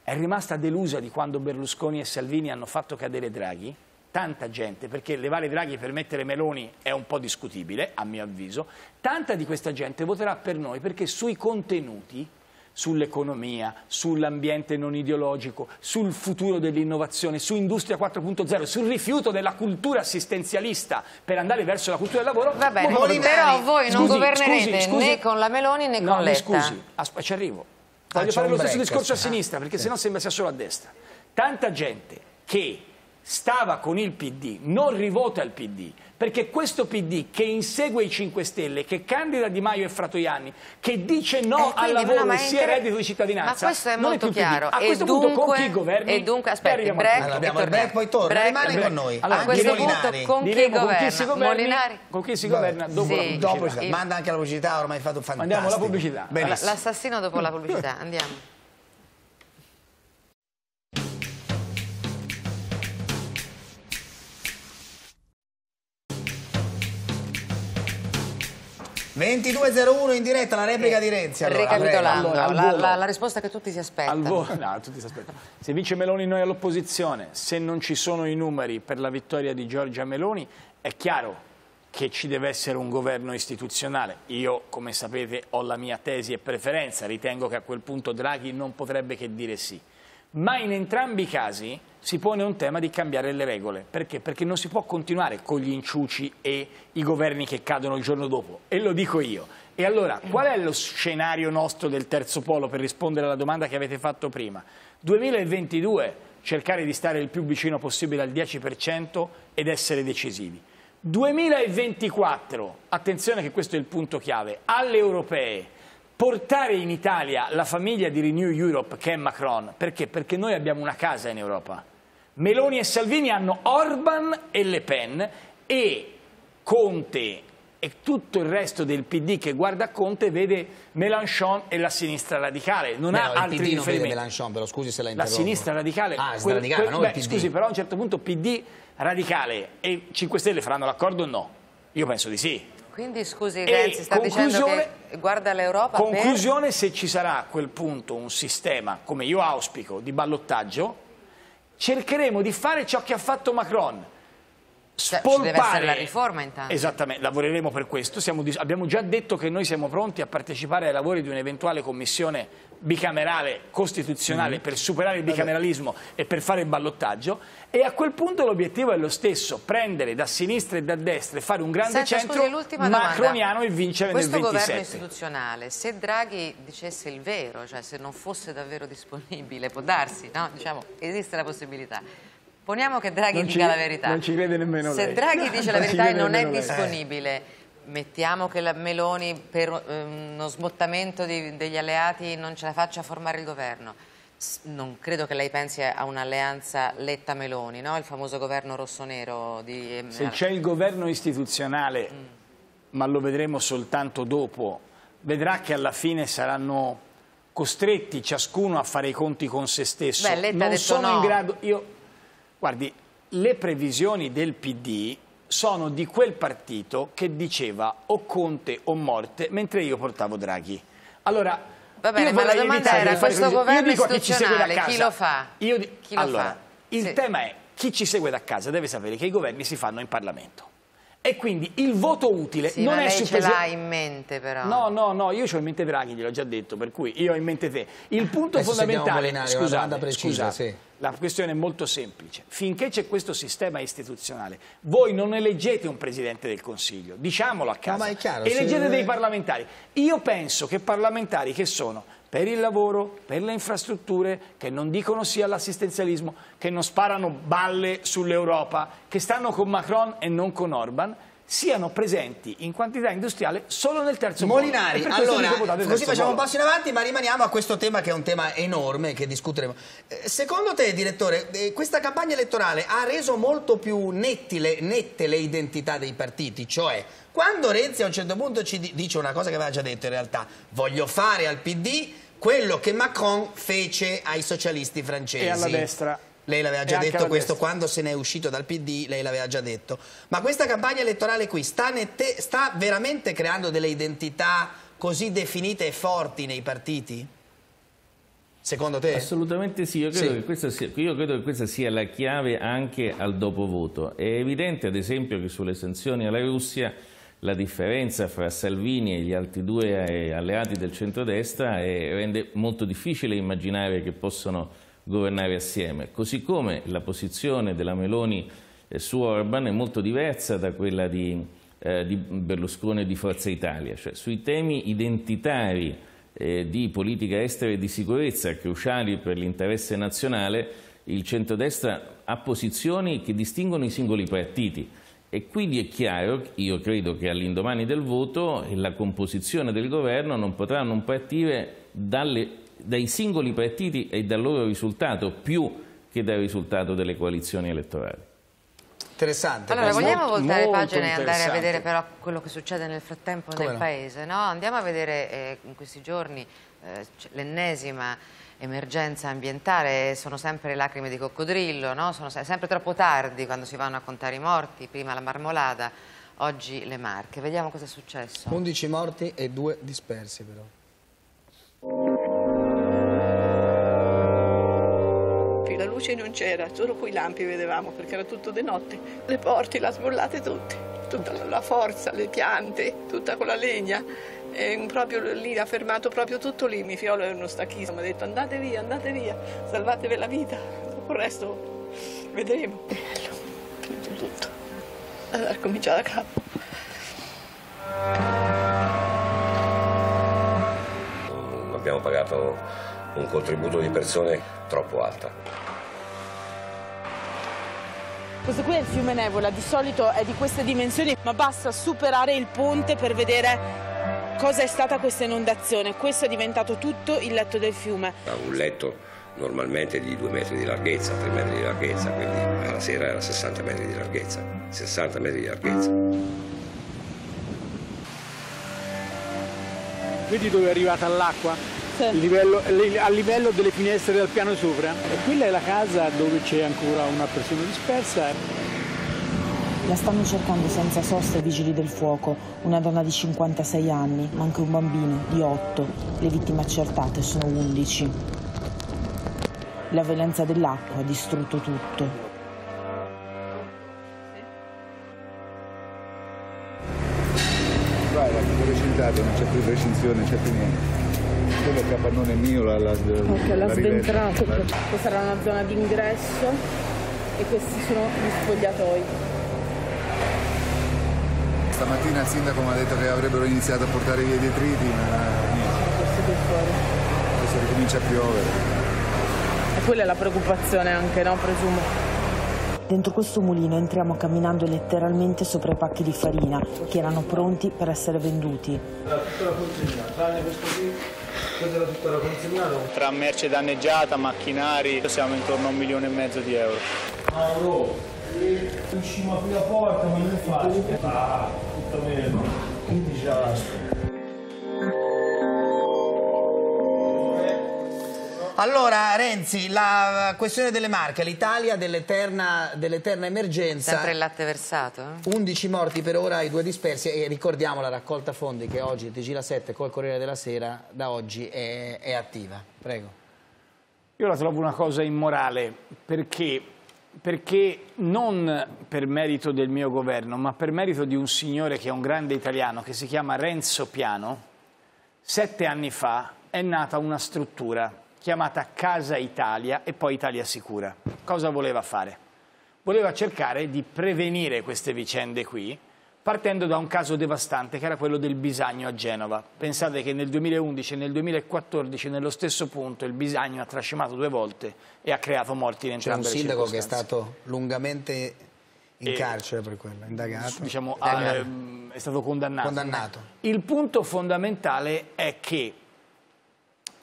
è rimasta delusa di quando Berlusconi e Salvini hanno fatto cadere Draghi, tanta gente, perché levare Draghi per mettere Meloni è un po' discutibile, a mio avviso, tanta di questa gente voterà per noi perché sui contenuti sull'economia, sull'ambiente non ideologico, sul futuro dell'innovazione, su Industria 4.0, sul rifiuto della cultura assistenzialista per andare verso la cultura del lavoro. Va bene, però voi non scusi, governerete scusi, scusi. né con la Meloni né No, con mi Letta. scusi, asp- ci arrivo. Voglio c'è fare lo stesso break, discorso a sì. sinistra, perché Sì. sennò sembra sia solo a destra. Tanta gente che stava con il PD non rivota il PD, perché questo PD che insegue i 5 Stelle, che candida Di Maio e Fratoianni, che dice no Eh, al lavoro e è sia reddito di cittadinanza, Ma questo è non molto più PD. chiaro. A E questo punto con dunque- chi governi? e dunque, aspetti, break. Allora, abbiamo il break, poi torna. Break, Rimane break. con noi. Allora, a questo diremo- punto Molinari. con chi con chi governa? si Molinari? con chi si governa dopo Sì. la Dopo pubblicità. Il- manda anche la pubblicità, ormai fatto fantastico. Mandiamo la pubblicità. L'assassino dopo la pubblicità, andiamo. 22.01 in diretta, la replica di Renzi. Allora, Ricapitolando, Allora, al la, la- la risposta che tutti si Al aspettano. volo, no, tutti si aspettano. Se vince Meloni noi all'opposizione, se non ci sono i numeri per la vittoria di Giorgia Meloni, è chiaro che ci deve essere un governo istituzionale. Io, come sapete, ho la mia tesi e preferenza, ritengo che a quel punto Draghi non potrebbe che dire sì. Ma in entrambi i casi si pone un tema di cambiare le regole. Perché? Perché non si può continuare con gli inciuci e i governi che cadono il giorno dopo. E lo dico io. E allora, qual è lo scenario nostro del terzo polo per rispondere alla domanda che avete fatto prima? 2022, cercare di stare il più vicino possibile al 10% ed essere decisivi. 2024, attenzione che questo è il punto chiave, alle europee, portare in Italia la famiglia di Renew Europe che è Macron, perché? Perché noi abbiamo una casa in Europa. Meloni e Salvini hanno Orban e Le Pen e Conte e tutto il resto del PD che guarda Conte vede Mélenchon e la sinistra radicale, non Beh, ha no, altri PD non vede. Mélenchon, però scusi se la La interrompo. sinistra radicale, Ah, quel- radicale, quel- beh, PD. scusi, però a un certo punto PD radicale e 5 Stelle faranno l'accordo o no? Io penso di sì. Quindi scusi, Renzi sta dicendo che guarda l'Europa per... Conclusione, se ci sarà a quel punto un sistema, come io auspico, di ballottaggio, cercheremo di fare ciò che ha fatto Macron. Cioè, ci deve essere Spolpare- la riforma intanto. Esattamente, lavoreremo per questo. Siamo abbiamo già detto che noi siamo pronti a partecipare ai lavori di un'eventuale commissione bicamerale costituzionale per superare il bicameralismo e per fare il ballottaggio e a quel punto l'obiettivo è lo stesso, prendere da sinistra e da destra e fare un grande Senta, centro scusi, l'ultima domanda. macroniano e vincere Questo nel governo 27. istituzionale, se Draghi dicesse il vero, cioè se non fosse davvero disponibile, può darsi, no? Diciamo, esiste la possibilità. Poniamo che Draghi Non ci- dica la verità. non ci crede nemmeno Se lei. Draghi (laughs) dice la Non ci verità e non è lei. disponibile, mettiamo che la Meloni per eh, uno smottamento di- degli alleati non ce la faccia a formare il governo. Non credo che lei pensi a un'alleanza Letta-Meloni, no? il famoso governo rossonero di... Se c'è il governo istituzionale, ma lo vedremo soltanto dopo, vedrà che alla fine saranno costretti ciascuno a fare i conti con se stesso. Beh, Letta non sono no. in grado. Io, guardi, le previsioni del PD sono di quel partito che diceva o Conte o morte mentre io portavo Draghi. Allora, Va bene, ma la domanda era, questo governo chi istituzionale, chi lo fa? io Chi lo allora, fa? il Sì. tema è chi ci segue da casa deve sapere che i governi si fanno in Parlamento. E quindi il voto utile Sì, non ma è lei su ce l'ha in mente però. No, no, no, io ho in mente Draghi, gliel'ho già detto, per cui io ho in mente te. Il punto Adesso sentiamo fondamentale, Molinari, scusate, precisa, scusate, sì. la questione è molto semplice. Finché c'è questo sistema istituzionale, voi non eleggete un Presidente del Consiglio, diciamolo a casa, ma è chiaro, eleggete se- dei parlamentari. Io penso che parlamentari che sono per il lavoro, per le infrastrutture, che non dicono sì all'assistenzialismo, che non sparano balle sull'Europa, che stanno con Macron e non con Orban, siano presenti in quantità industriale solo nel terzo. Molinari, per questo allora, così facciamo un passo in avanti, ma rimaniamo a questo tema che è un tema enorme che discuteremo. Eh, Secondo te, direttore, eh, questa campagna elettorale ha reso molto più netti le- nette le identità dei partiti? Cioè, quando Renzi a un certo punto ci di- dice una cosa che aveva già detto in realtà, voglio fare al PD quello che Macron fece ai socialisti francesi. E alla destra. Lei l'aveva già detto questo destra. quando se n'è uscito dal PD, lei l'aveva già detto. Ma questa campagna elettorale qui sta, nette- sta veramente creando delle identità così definite e forti nei partiti? Secondo te? Assolutamente sì, io credo, Sì. Che questa sia, io credo che questa sia la chiave anche al dopovoto. È evidente ad esempio che sulle sanzioni alla Russia la differenza fra Salvini e gli altri due eh, alleati del centrodestra e rende molto difficile immaginare che possano governare assieme, così come la posizione della Meloni eh, su Orban è molto diversa da quella di, eh, di Berlusconi e di Forza Italia, cioè sui temi identitari eh, di politica estera e di sicurezza cruciali per l'interesse nazionale, il centrodestra ha posizioni che distinguono i singoli partiti e quindi è chiaro, io credo che all'indomani del voto la composizione del governo non potrà non partire dalle, dai singoli partiti e dal loro risultato più che dal risultato delle coalizioni elettorali. Interessante. Allora, vogliamo voltare pagina e andare a vedere però quello che succede nel frattempo Come nel no? Paese, no? Andiamo a vedere eh, in questi giorni eh, l'ennesima emergenza ambientale, sono sempre lacrime di coccodrillo, no? Sono sempre troppo tardi quando si vanno a contare i morti, prima la marmolada, oggi le marche. Vediamo cosa è successo. 11 morti e 2 dispersi però. la luce non c'era, solo quei lampi vedevamo perché era tutto di notte. Le porte le ha sbollate tutte, tutta la forza, le piante, tutta con la legna. E proprio lì ha fermato proprio tutto lì, mi fiolo è uno stacchista, mi ha detto andate via, andate via, salvatevi la vita, dopo il resto vedremo. Bello, finito tutto. Allora cominciare da capo. Abbiamo pagato un contributo di persone troppo alta. Questo qui è il fiume Nevola, di solito è di queste dimensioni, ma basta superare il ponte per vedere cosa è stata questa inondazione. Questo è diventato tutto il letto del fiume. Un letto normalmente di 2 metri di larghezza, 3 metri di larghezza, quindi alla sera era 60 metri di larghezza, 60 metri di larghezza. Vedi dove è arrivata l'acqua? sì. livello, a livello delle finestre del piano sopra. E quella è la casa dove c'è ancora una persona dispersa. La stanno cercando senza sosta i vigili del fuoco, una donna di 56 anni, ma anche un bambino di 8. Le vittime accertate sono 11. La violenza dell'acqua ha distrutto tutto. Guarda, è recintato, non c'è più recinzione, non c'è più niente quello è il capannone mio, la, la, okay, l'ha sventrato. Questa era una zona d'ingresso e questi sono gli spogliatoi. Stamattina il sindaco mi ha detto che avrebbero iniziato a portare via i detriti, ma adesso ricomincia a piovere. E quella è la preoccupazione anche, no? Presumo. Dentro questo mulino entriamo camminando letteralmente sopra i pacchi di farina che erano pronti per essere venduti. Era tutta la consegna, tranne questo qui, questa era tutta la consegna. Tra merce danneggiata, macchinari, siamo intorno a un milione e mezzo di euro. Mauro, usciamo qui la porta, ma non è facile. Ah, bene. Che disastro. Allora Renzi, la questione delle marche, l'Italia dell'eterna dell emergenza. Sempre il latte versato. Eh? 11 morti per ora, i due dispersi e ricordiamo la raccolta fondi che oggi il TG La 7 col Corriere della Sera da oggi è, è attiva. Prego. Io la trovo una cosa immorale perché, perché non per merito del mio governo ma per merito di un signore che è un grande italiano che si chiama Renzo Piano, sette anni fa è nata una struttura chiamata Casa Italia e poi Italia Sicura. Cosa voleva fare? Voleva cercare di prevenire queste vicende qui, partendo da un caso devastante che era quello del Bisagno a Genova. Pensate che nel 2011 e nel 2014 nello stesso punto il Bisagno ha trascimato due volte e ha creato morti in entrambe le C'è un sindaco che è stato lungamente in e, carcere per quello, indagato. Diciamo, ha, ehm, è stato condannato. condannato. Il punto fondamentale è che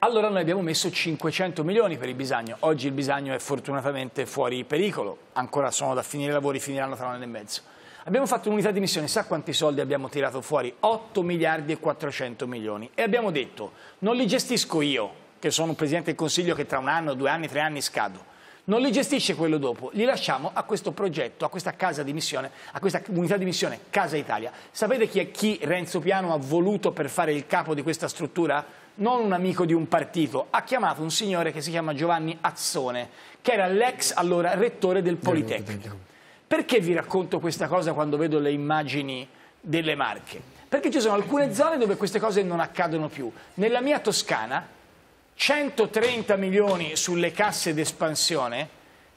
allora noi abbiamo messo 500 milioni per il Bisagno. Oggi il Bisagno è fortunatamente fuori pericolo, ancora sono da finire i lavori, finiranno tra un anno e mezzo. Abbiamo fatto un'unità di missione, sa quanti soldi abbiamo tirato fuori? 8 miliardi e 400 milioni. E abbiamo detto, non li gestisco io, che sono un Presidente del Consiglio che tra un anno, due anni, tre anni scado. Non li gestisce quello dopo, li lasciamo a questo progetto, a questa casa di missione, a questa unità di missione Casa Italia. Sapete chi è chi Renzo Piano ha voluto per fare il capo di questa struttura? non un amico di un partito, ha chiamato un signore che si chiama Giovanni Azzone, che era l'ex allora rettore del Politecnico. Perché vi racconto questa cosa quando vedo le immagini delle Marche, perché ci sono alcune zone dove queste cose non accadono più. Nella mia Toscana 130 milioni sulle casse d'espansione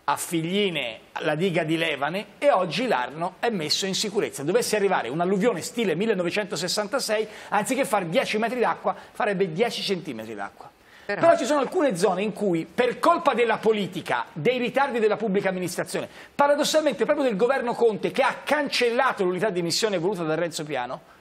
a Figline, la diga di Levane e oggi l'Arno è messo in sicurezza. Dovesse arrivare un'alluvione stile 1966, anziché fare 10 metri d'acqua, farebbe 10 centimetri d'acqua. Però... Però... ci sono alcune zone in cui, per colpa della politica, dei ritardi della pubblica amministrazione, paradossalmente proprio del governo Conte che ha cancellato l'unità di missione voluta da Renzo Piano,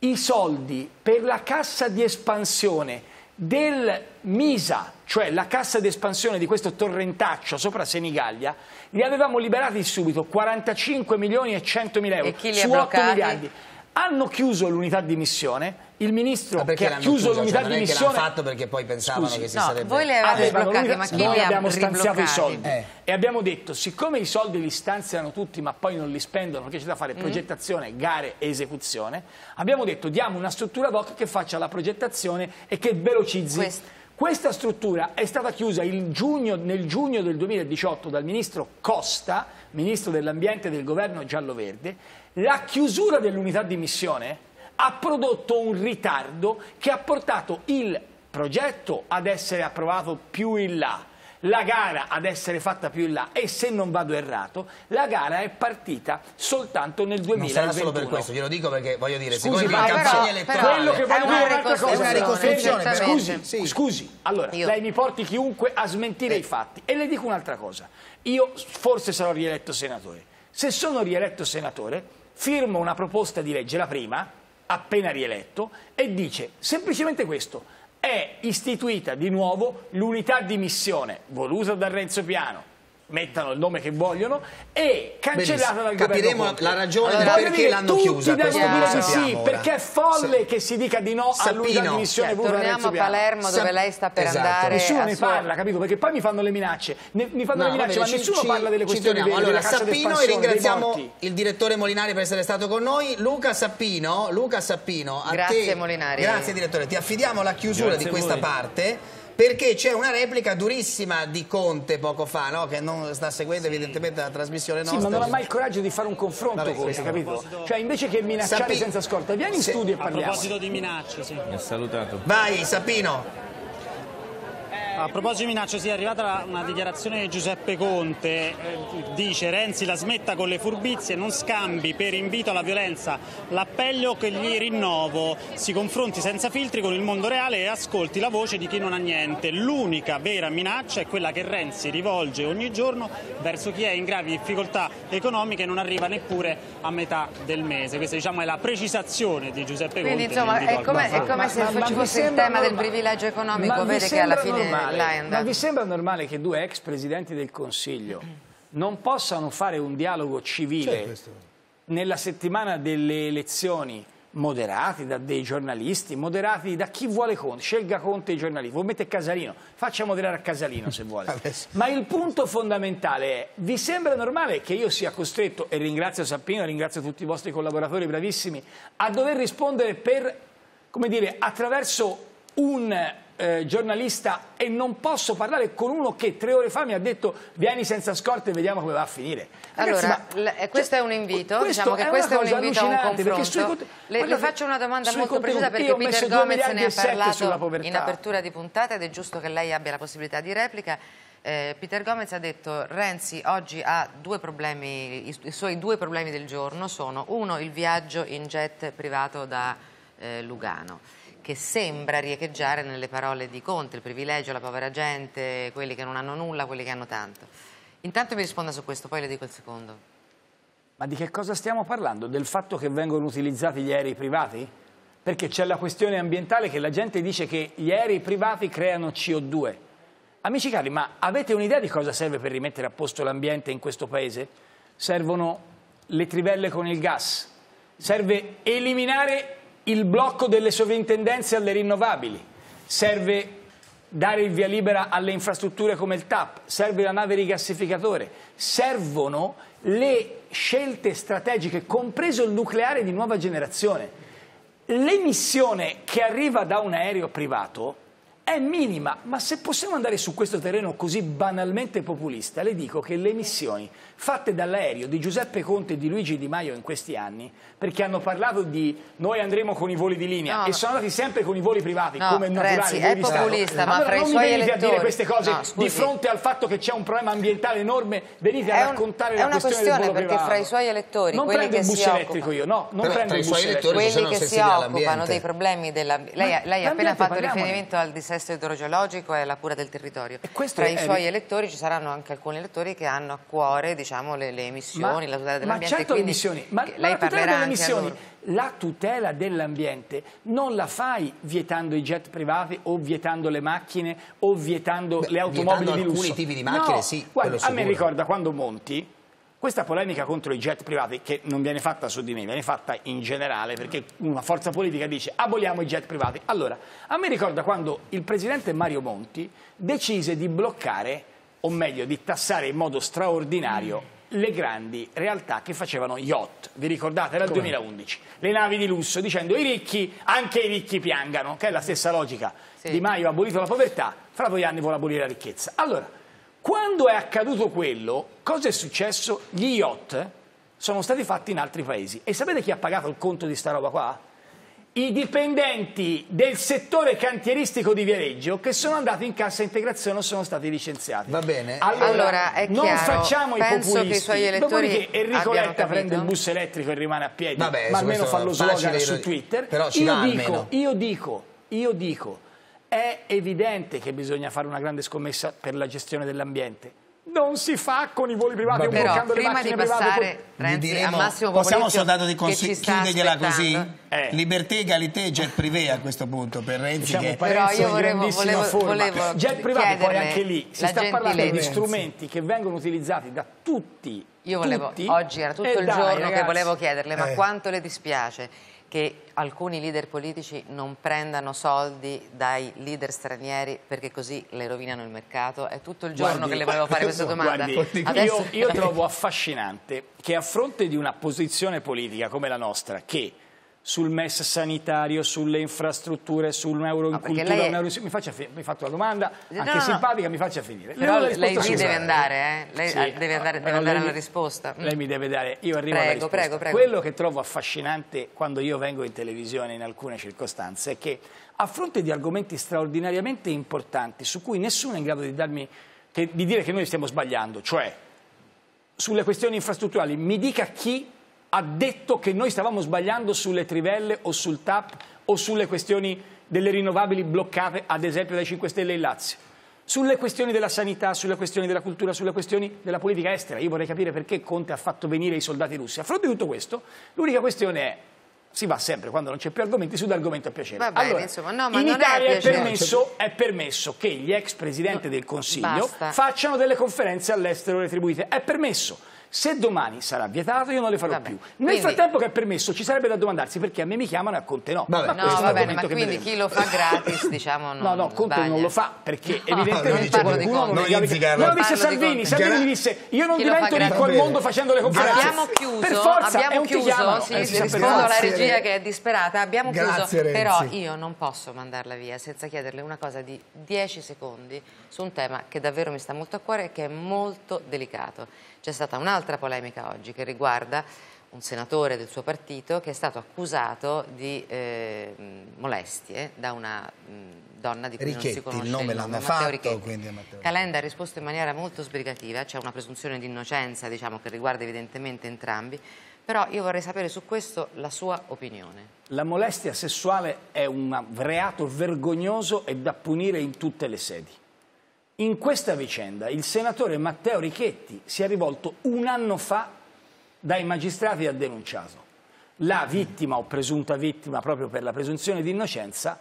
i soldi per la cassa di espansione del MISA, cioè la cassa di espansione di questo torrentaccio sopra Senigallia, li avevamo liberati subito, 45 milioni e 100 mila euro su 8 miliardi hanno chiuso l'unità di missione, il ministro che ha chiuso l'unità cioè, di missione... l'hanno fatto perché poi pensavano Scusi, che si no, sarebbe... Voi le avete sbloccati, ma chi Noi li abbiamo stanziato i soldi Eh. e abbiamo detto, siccome i soldi li stanziano tutti ma poi non li spendono perché c'è da fare Mm. progettazione, gare e esecuzione, abbiamo detto diamo una struttura ad hoc che faccia la progettazione e che velocizzi... Questo. Questa struttura è stata chiusa giugno, nel giugno del 2018 dal ministro Costa, ministro dell'ambiente del governo giallo-verde. La chiusura dell'unità di missione ha prodotto un ritardo che ha portato il progetto ad essere approvato più in là, la gara ad essere fatta più in là e se non vado errato, la gara è partita soltanto nel Non 2021. sarà solo per questo, glielo dico perché voglio dire, Scusi, elettorale... quello che voglio È una cosa. È una ricostruzione, Scusi, Sì. scusi, allora Io- lei mi porti chiunque a smentire i fatti e le dico un'altra cosa. Io forse sarò rieletto senatore. Se sono rieletto senatore, firmo una proposta di legge, la prima, appena rieletto, e dice semplicemente questo. È istituita di nuovo l'unità di missione voluta da Renzo Piano, mettano il nome che vogliono, e cancellata Benissimo. dal Capiremo governo Conte. la ragione Allora, perché l'hanno tutti chiusa, devono questo dire di sì, ora. perché è folle che si dica di no all'unità Sappino. di missione Cioè, voluta da torniamo a. Palermo dove Sap- lei sta per Esatto. andare Nessuno a ne suo- parla, capito? Perché poi mi fanno le minacce, ne- mi fanno No, le minacce, va ma bene, nessuno ci- parla delle ci questioni vere, Allora, Sappino e ringraziamo il direttore Molinari per essere stato con noi. Luca Sappino, Luca Sappino a Grazie, te- Molinari. Grazie direttore, ti affidiamo la chiusura di a questa parte. Perché c'è una replica durissima di Conte poco fa, no? che non sta seguendo evidentemente la trasmissione Sì, nostra. ma non ha mai il coraggio di fare un confronto Vabbè, con questo, questo- capito? proposito- Cioè, invece che minacciare Sappi- senza scorta, vieni in Se- studio e A parliamo. proposito di minacce, sì. Mi ha salutato. Vai Sappino. A proposito di minacce, sì, è arrivata una dichiarazione di Giuseppe Conte, eh, dice Renzi la smetta con le furbizie, non scambi per invito alla violenza l'appello che gli rinnovo, si confronti senza filtri con il mondo reale e ascolti la voce di chi non ha niente. L'unica vera minaccia è quella che Renzi rivolge ogni giorno verso chi è in gravi difficoltà economiche e non arriva neppure a metà del mese. Questa diciamo, è la precisazione di Giuseppe Quindi Conte. insomma l'invito è come, è come se Ma- ma ci fosse il tema del norma- privilegio Ma economico, vi vede che alla fine normale- è Ma vi sembra normale che due ex presidenti del Consiglio non possano fare un dialogo civile nella settimana delle elezioni? Moderati da dei giornalisti, moderati da chi vuole Conte, scelga Conte i giornalisti, vuoi mettere Casalino, faccia moderare a Casalino se vuole. (laughs) Ma il punto fondamentale è, vi sembra normale che io sia costretto, e ringrazio Sappino, e ringrazio tutti i vostri collaboratori bravissimi, a dover rispondere per, come dire, attraverso un eh, giornalista e non posso parlare con uno che tre ore fa mi ha detto vieni senza scorte e vediamo come va a finire. Ragazzi, Allora, ma- l- eh, questo è un invito, diciamo che questo è un invito a un sui confronto. Le, le faccio una domanda molto precisa perché Peter Gomez ne ha parlato in apertura di puntata ed è giusto che lei abbia la possibilità di replica. Eh, Peter Gomez ha detto Renzi oggi ha due problemi, i, i suoi due problemi del giorno sono uno il viaggio in jet privato da eh, Lugano che sembra riecheggiare nelle parole di Conte, il privilegio, la povera gente, quelli che non hanno nulla, quelli che hanno tanto. Intanto mi risponda su questo, poi le dico il secondo. Ma di che cosa stiamo parlando? Del fatto che vengono utilizzati gli aerei privati? Perché c'è la questione ambientale che la gente dice che gli aerei privati creano CO2. Amici cari, ma avete un'idea di cosa serve per rimettere a posto l'ambiente in questo paese? Servono le trivelle con il gas, serve eliminare il blocco delle sovrintendenze alle rinnovabili, serve dare il via libera alle infrastrutture come il TAP, serve la nave rigassificatore, servono le scelte strategiche, compreso il nucleare di nuova generazione. L'emissione che arriva da un aereo privato è minima, ma se possiamo andare su questo terreno così banalmente populista, le dico che le missioni fatte dall'aereo di Giuseppe Conte e di Luigi Di Maio in questi anni, perché hanno parlato di noi andremo con i voli di linea No. e sono andati sempre con i voli privati, No, come naturale. Renzi, i è populista, ma allora fra i non suoi mi venite a dire elettori- queste cose No, di fronte al fatto che c'è un problema ambientale enorme, venite a È un- raccontare è la una questione, questione del volo perché privato. fra i suoi elettori, non quelli prendo che il bus si elettrico io, no, non Però prendo i il bus suoi elettrico. elettori quelli che si occupano dei problemi della... Lei, lei ha appena fatto riferimento al dissesto idrogeologico e alla cura del territorio. questo Tra i suoi elettori ci saranno anche alcuni elettori che hanno a cuore diciamo, le, le emissioni, la tutela ma dell'ambiente. certo le quindi emissioni, ma, che ma lei la tutela delle emissioni, la tutela dell'ambiente non la fai vietando i jet privati o vietando le macchine o vietando Beh, le automobili vietando di lusso. alcuni tipi di macchine, No, sì, guarda, quello a me ricorda quando Monti questa polemica contro i jet privati, che non viene fatta su di me, viene fatta in generale, perché una forza politica dice aboliamo i jet privati. Allora, a me ricorda quando il presidente Mario Monti decise di bloccare, o meglio, di tassare in modo straordinario le grandi realtà che facevano yacht. Vi ricordate? Era il Come? 2011. Le navi di lusso, dicendo i ricchi, anche i ricchi piangano, che è la stessa logica. Di Maio ha abolito la povertà, fra due anni vuole abolire la ricchezza. Allora, quando è accaduto quello, cosa è successo? Gli yacht sono stati fatti in altri paesi. E sapete chi ha pagato il conto di sta roba qua? I dipendenti del settore cantieristico di Viareggio che sono andati in cassa integrazione o sono stati licenziati. Va bene. Allora, Allora, è non chiaro, facciamo i penso che i populisti. suoi elettori Dopodiché Enrico Letta prende il bus elettrico e rimane a piedi, Vabbè, ma almeno fa lo slogan su Twitter. però ci io, va dico, almeno. io dico, io dico, è evidente che bisogna fare una grande scommessa per la gestione dell'ambiente. Non si fa con i voli privati o Però prima di private. passare Gli Renzi, a diremo- Massimo possiamo Popolizio, soltanto di che chiudergliela così? Eh. Liberté, égalité, jet privé a questo punto per Renzi Diciamo, che... Però io volevo- volevo- forma. volevo Jet privati poi anche lì si sta parlando di gentilezza. strumenti che vengono utilizzati da tutti Io volevo, tutti. oggi era tutto E il dai, giorno che ragazzi. volevo chiederle, ma Eh. quanto le dispiace che alcuni leader politici non prendano soldi dai leader stranieri perché così le rovinano il mercato? È tutto il giorno Guardi, che le volevo fare questa (laughs) domanda. guardi, Adesso- io, io (laughs) trovo affascinante che a fronte di una posizione politica come la nostra, che sul MES sanitario, sulle infrastrutture, sull'eurocultura, perché lei è- un'euro- mi faccia fi- mi fatto la domanda, No, anche no, no. simpatica, mi faccia finire. Però lei subito. deve andare, eh? Lei Sì. ah, deve andare, deve andare lei alla risposta. Lei mi deve dare, io arrivo alla Prego, risposta. prego, prego. Quello che trovo affascinante quando io vengo in televisione in alcune circostanze è che a fronte di argomenti straordinariamente importanti su cui nessuno è in grado di, darmi, che- di dire che noi stiamo sbagliando, cioè sulle questioni infrastrutturali, mi dica chi ha detto che noi stavamo sbagliando sulle trivelle o sul TAP o sulle questioni delle rinnovabili bloccate, ad esempio dai 5 Stelle in Lazio. Sulle questioni della sanità, sulle questioni della cultura, sulle questioni della politica estera. Io vorrei capire perché Conte ha fatto venire i soldati russi. A fronte di tutto questo, l'unica questione è si va sempre quando non c'è più argomenti su d'argomento a piacere. Va bene, Allora, insomma, no, ma in non è Italia è, piacere. permesso, è permesso che gli ex presidenti del Consiglio Basta. facciano delle conferenze all'estero retribuite. È permesso. Se domani sarà vietato io non le farò Vabbè. più. Nel Quindi- frattempo che è permesso ci sarebbe da domandarsi perché a me mi chiamano e a Conte no. Vabbè. Ma No, va bene, ma quindi vedremo. chi lo fa gratis, (laughs) diciamo, non No, no, Conte sbaglia. non lo fa perché No, evidentemente non parlo di qualcuno Conte. non Non lo disse Parlo di Salvini. Salvini Gara- disse io non divento ricco al mondo facendo le conferenze. Abbiamo chiuso, per forza, è abbiamo chiuso, sì, rispondo alla regia che è disperata, abbiamo Grazie, chiuso, però io non posso mandarla via senza chiederle una cosa di 10 secondi su un tema che davvero mi sta molto a cuore e che è molto delicato. C'è stata un'altra polemica oggi che riguarda un senatore del suo partito che è stato accusato di eh, molestie da una mh, donna di cui non si Richetti, conosce il nome l'hanno Matteo fatto, Richetti. quindi è Matteo Calenda ha risposto in maniera molto sbrigativa, c'è una presunzione di innocenza diciamo, che riguarda evidentemente entrambi, però io vorrei sapere su questo la sua opinione. La molestia sessuale è un reato vergognoso e da punire in tutte le sedi. In questa vicenda il senatore Matteo Richetti si è rivolto un anno fa dai magistrati e ha denunciato. La vittima o presunta vittima, proprio per la presunzione di innocenza,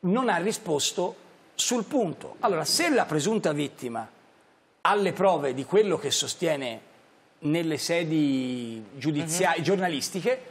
non ha risposto sul punto. Allora, se la presunta vittima ha le prove di quello che sostiene nelle sedi giudiziarie, giornalistiche,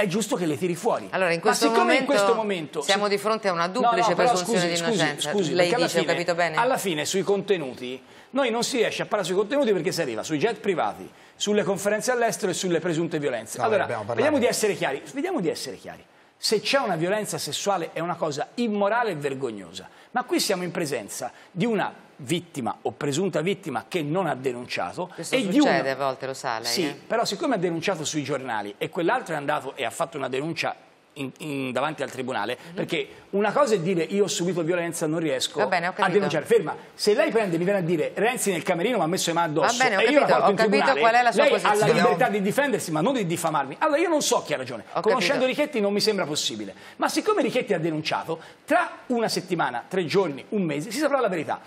è giusto che le tiri fuori. Allora, in Ma questo, siccome momento, in questo momento siamo di fronte a una No, duplice no, però presunzione scusi, di scusi, innocenza. scusi, Lei perché alla dice, ho fine- capito bene? Alla fine sui contenuti noi non si riesce a parlare sui contenuti perché si arriva sui jet privati, sulle conferenze all'estero e sulle presunte violenze. No, allora, vediamo di essere chiari. Vediamo di essere chiari. Se c'è una violenza sessuale è una cosa immorale e vergognosa, ma qui siamo in presenza di una vittima o presunta vittima che non ha denunciato. Questo e succede una... a volte, lo sa lei? Sì, eh? però siccome ha denunciato sui giornali e quell'altro è andato e ha fatto una denuncia in- in- davanti al tribunale, Mhm. perché una cosa è dire io ho subito violenza, non riesco bene, a denunciare. Ferma, se lei prende e mi viene a dire Renzi nel camerino mi ha messo le mani addosso bene, e io la capito, porto ho in capito tribunale, qual è la sua lei ha la posizione. libertà di difendersi ma non di diffamarmi. Allora io non so chi ha ragione. Ho Conoscendo capito. Richetti non mi sembra possibile. Ma siccome Richetti ha denunciato, tra una settimana, tre giorni, un mese, si saprà la verità.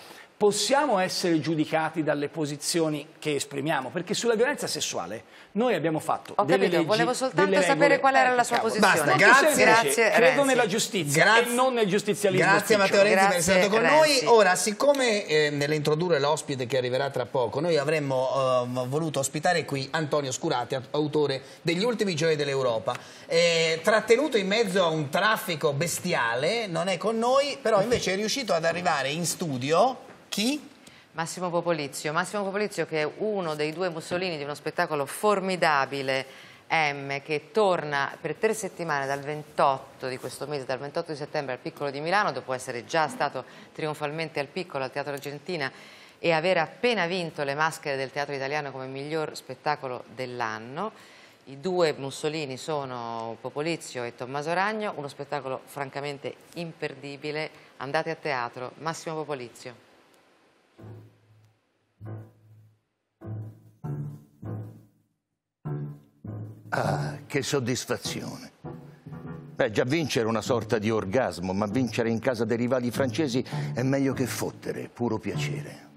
Possiamo essere giudicati dalle posizioni che esprimiamo, perché sulla violenza sessuale noi abbiamo fatto Ho delle capito, leggi, volevo soltanto delle sapere regole. qual era Eh, la sua cavolo. posizione. Basta, grazie. Grazie, Credo Renzi. nella giustizia Grazie. e non nel giustizialismo Grazie Matteo. Renzi per essere stato con Renzi. noi. Ora, siccome eh, nell'introdurre l'ospite che arriverà tra poco, noi avremmo ehm, voluto ospitare qui Antonio Scurati, autore degli ultimi giorni dell'Europa. Eh, trattenuto in mezzo a un traffico bestiale, non è con noi, però invece è riuscito ad arrivare in studio. Chi? Massimo Popolizio. Massimo Popolizio che è uno dei due Mussolini di uno spettacolo formidabile, M, che torna per tre settimane dal 28 di questo mese, dal 28 di settembre al Piccolo di Milano, dopo essere già stato trionfalmente al Piccolo, al Teatro Argentina, e aver appena vinto le maschere del Teatro Italiano come miglior spettacolo dell'anno. I due Mussolini sono Popolizio e Tommaso Ragno, uno spettacolo francamente imperdibile. Andate a teatro. Massimo Popolizio. Ah, che soddisfazione. Beh, già vincere è una sorta di orgasmo, ma vincere in casa dei rivali francesi è meglio che fottere, puro piacere.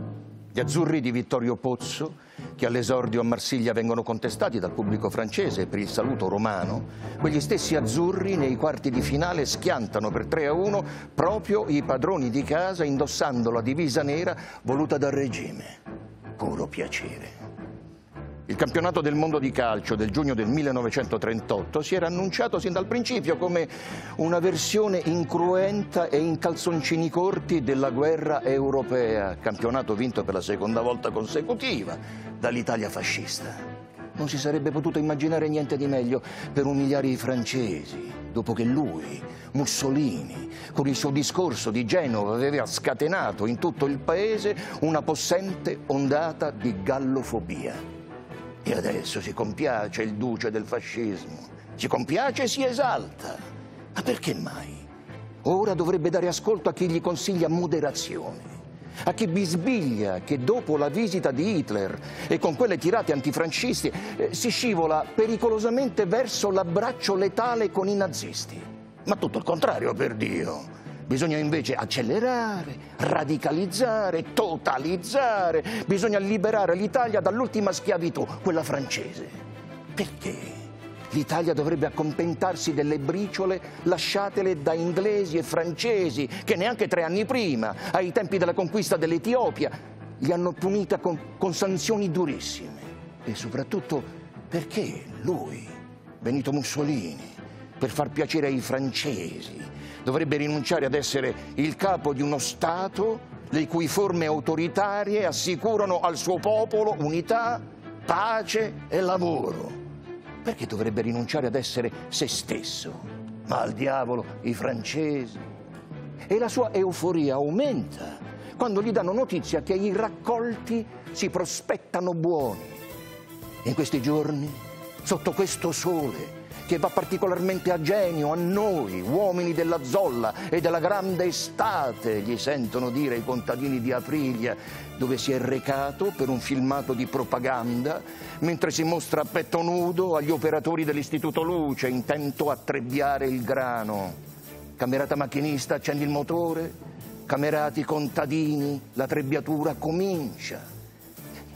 Gli azzurri di Vittorio Pozzo, che all'esordio a Marsiglia vengono contestati dal pubblico francese per il saluto romano, quegli stessi azzurri nei quarti di finale schiantano per 3 a 1 proprio i padroni di casa indossando la divisa nera voluta dal regime. Puro piacere. Il campionato del mondo di calcio del giugno del 1938 si era annunciato sin dal principio come una versione incruenta e in calzoncini corti della guerra europea, campionato vinto per la seconda volta consecutiva dall'Italia fascista. Non si sarebbe potuto immaginare niente di meglio per umiliare i francesi, dopo che lui, Mussolini, con il suo discorso di Genova aveva scatenato in tutto il paese una possente ondata di gallofobia. E adesso si compiace il duce del fascismo, si compiace e si esalta. Ma perché mai? Ora dovrebbe dare ascolto a chi gli consiglia moderazione, a chi bisbiglia che dopo la visita di Hitler e con quelle tirate antifrancisти eh, si scivola pericolosamente verso l'abbraccio letale con i nazisti. Ma tutto il contrario, per Dio. Bisogna invece accelerare, radicalizzare, totalizzare. Bisogna liberare l'Italia dall'ultima schiavitù, quella francese. Perché? L'Italia dovrebbe accontentarsi delle briciole lasciatele da inglesi e francesi che neanche tre anni prima, ai tempi della conquista dell'Etiopia, li hanno punita con, con sanzioni durissime. E soprattutto perché lui, Benito Mussolini, per far piacere ai francesi, dovrebbe rinunciare ad essere il capo di uno Stato le cui forme autoritarie assicurano al suo popolo unità, pace e lavoro. Perché dovrebbe rinunciare ad essere se stesso? Ma al diavolo i francesi. E la sua euforia aumenta quando gli danno notizia che i raccolti si prospettano buoni. In questi giorni, sotto questo sole, che va particolarmente a genio a noi, uomini della zolla e della grande estate, gli sentono dire i contadini di Aprilia, dove si è recato per un filmato di propaganda, mentre si mostra a petto nudo agli operatori dell'Istituto Luce, intento a trebbiare il grano. Camerata macchinista, accendi il motore, camerati contadini, la trebbiatura comincia.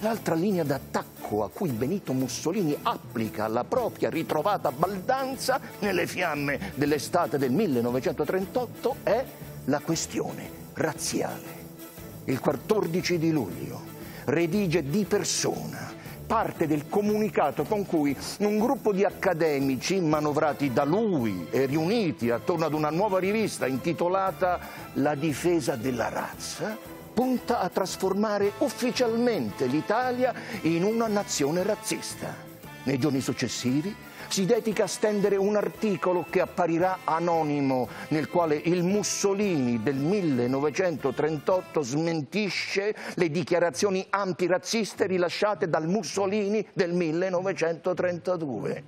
L'altra linea d'attacco a cui Benito Mussolini applica la propria ritrovata baldanza nelle fiamme dell'estate del 1938 è la questione razziale. Il 14 di luglio redige di persona parte del comunicato con cui un gruppo di accademici manovrati da lui e riuniti attorno ad una nuova rivista intitolata La difesa della razza punta a trasformare ufficialmente l'Italia in una nazione razzista. Nei giorni successivi si dedica a stendere un articolo che apparirà anonimo, nel quale il Mussolini del 1938 smentisce le dichiarazioni antirazziste rilasciate dal Mussolini del 1932.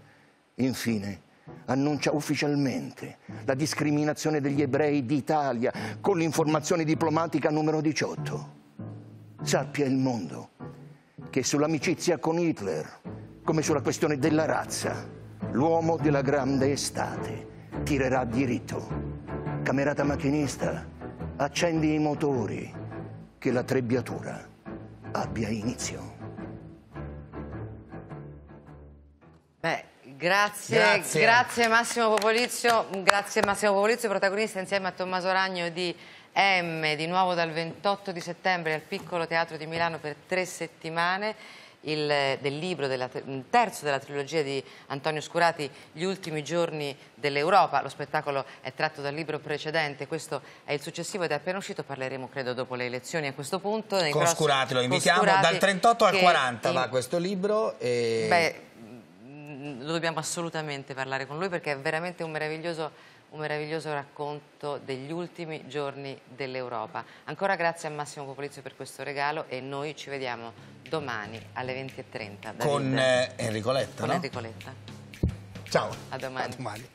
Infine, annuncia ufficialmente la discriminazione degli ebrei d'Italia con l'informazione diplomatica numero 18. Sappia il mondo che sull'amicizia con Hitler, come sulla questione della razza, l'uomo della grande estate tirerà diritto. Camerata macchinista, accendi i motori, che la trebbiatura abbia inizio. Beh, Grazie, Grazie. grazie Massimo Popolizio, grazie Massimo Popolizio, protagonista insieme a Tommaso Ragno di M, di nuovo dal 28 di settembre al Piccolo Teatro di Milano per tre settimane, il, del libro, della, terzo della trilogia di Antonio Scurati, Gli ultimi giorni dell'Europa. Lo spettacolo è tratto dal libro precedente, questo è il successivo ed è appena uscito, parleremo credo dopo le elezioni a questo punto. Con Scurati lo invitiamo, Scurati, dal 38 al che 40 in- va questo libro. E... Beh, dobbiamo assolutamente parlare con lui perché è veramente un meraviglioso, un meraviglioso racconto degli ultimi giorni dell'Europa. Ancora grazie a Massimo Popolizio per questo regalo e noi ci vediamo domani alle 20.30. Con eh, Enrico Letta, Con no? Enrico Letta. Ciao. A domani. A domani.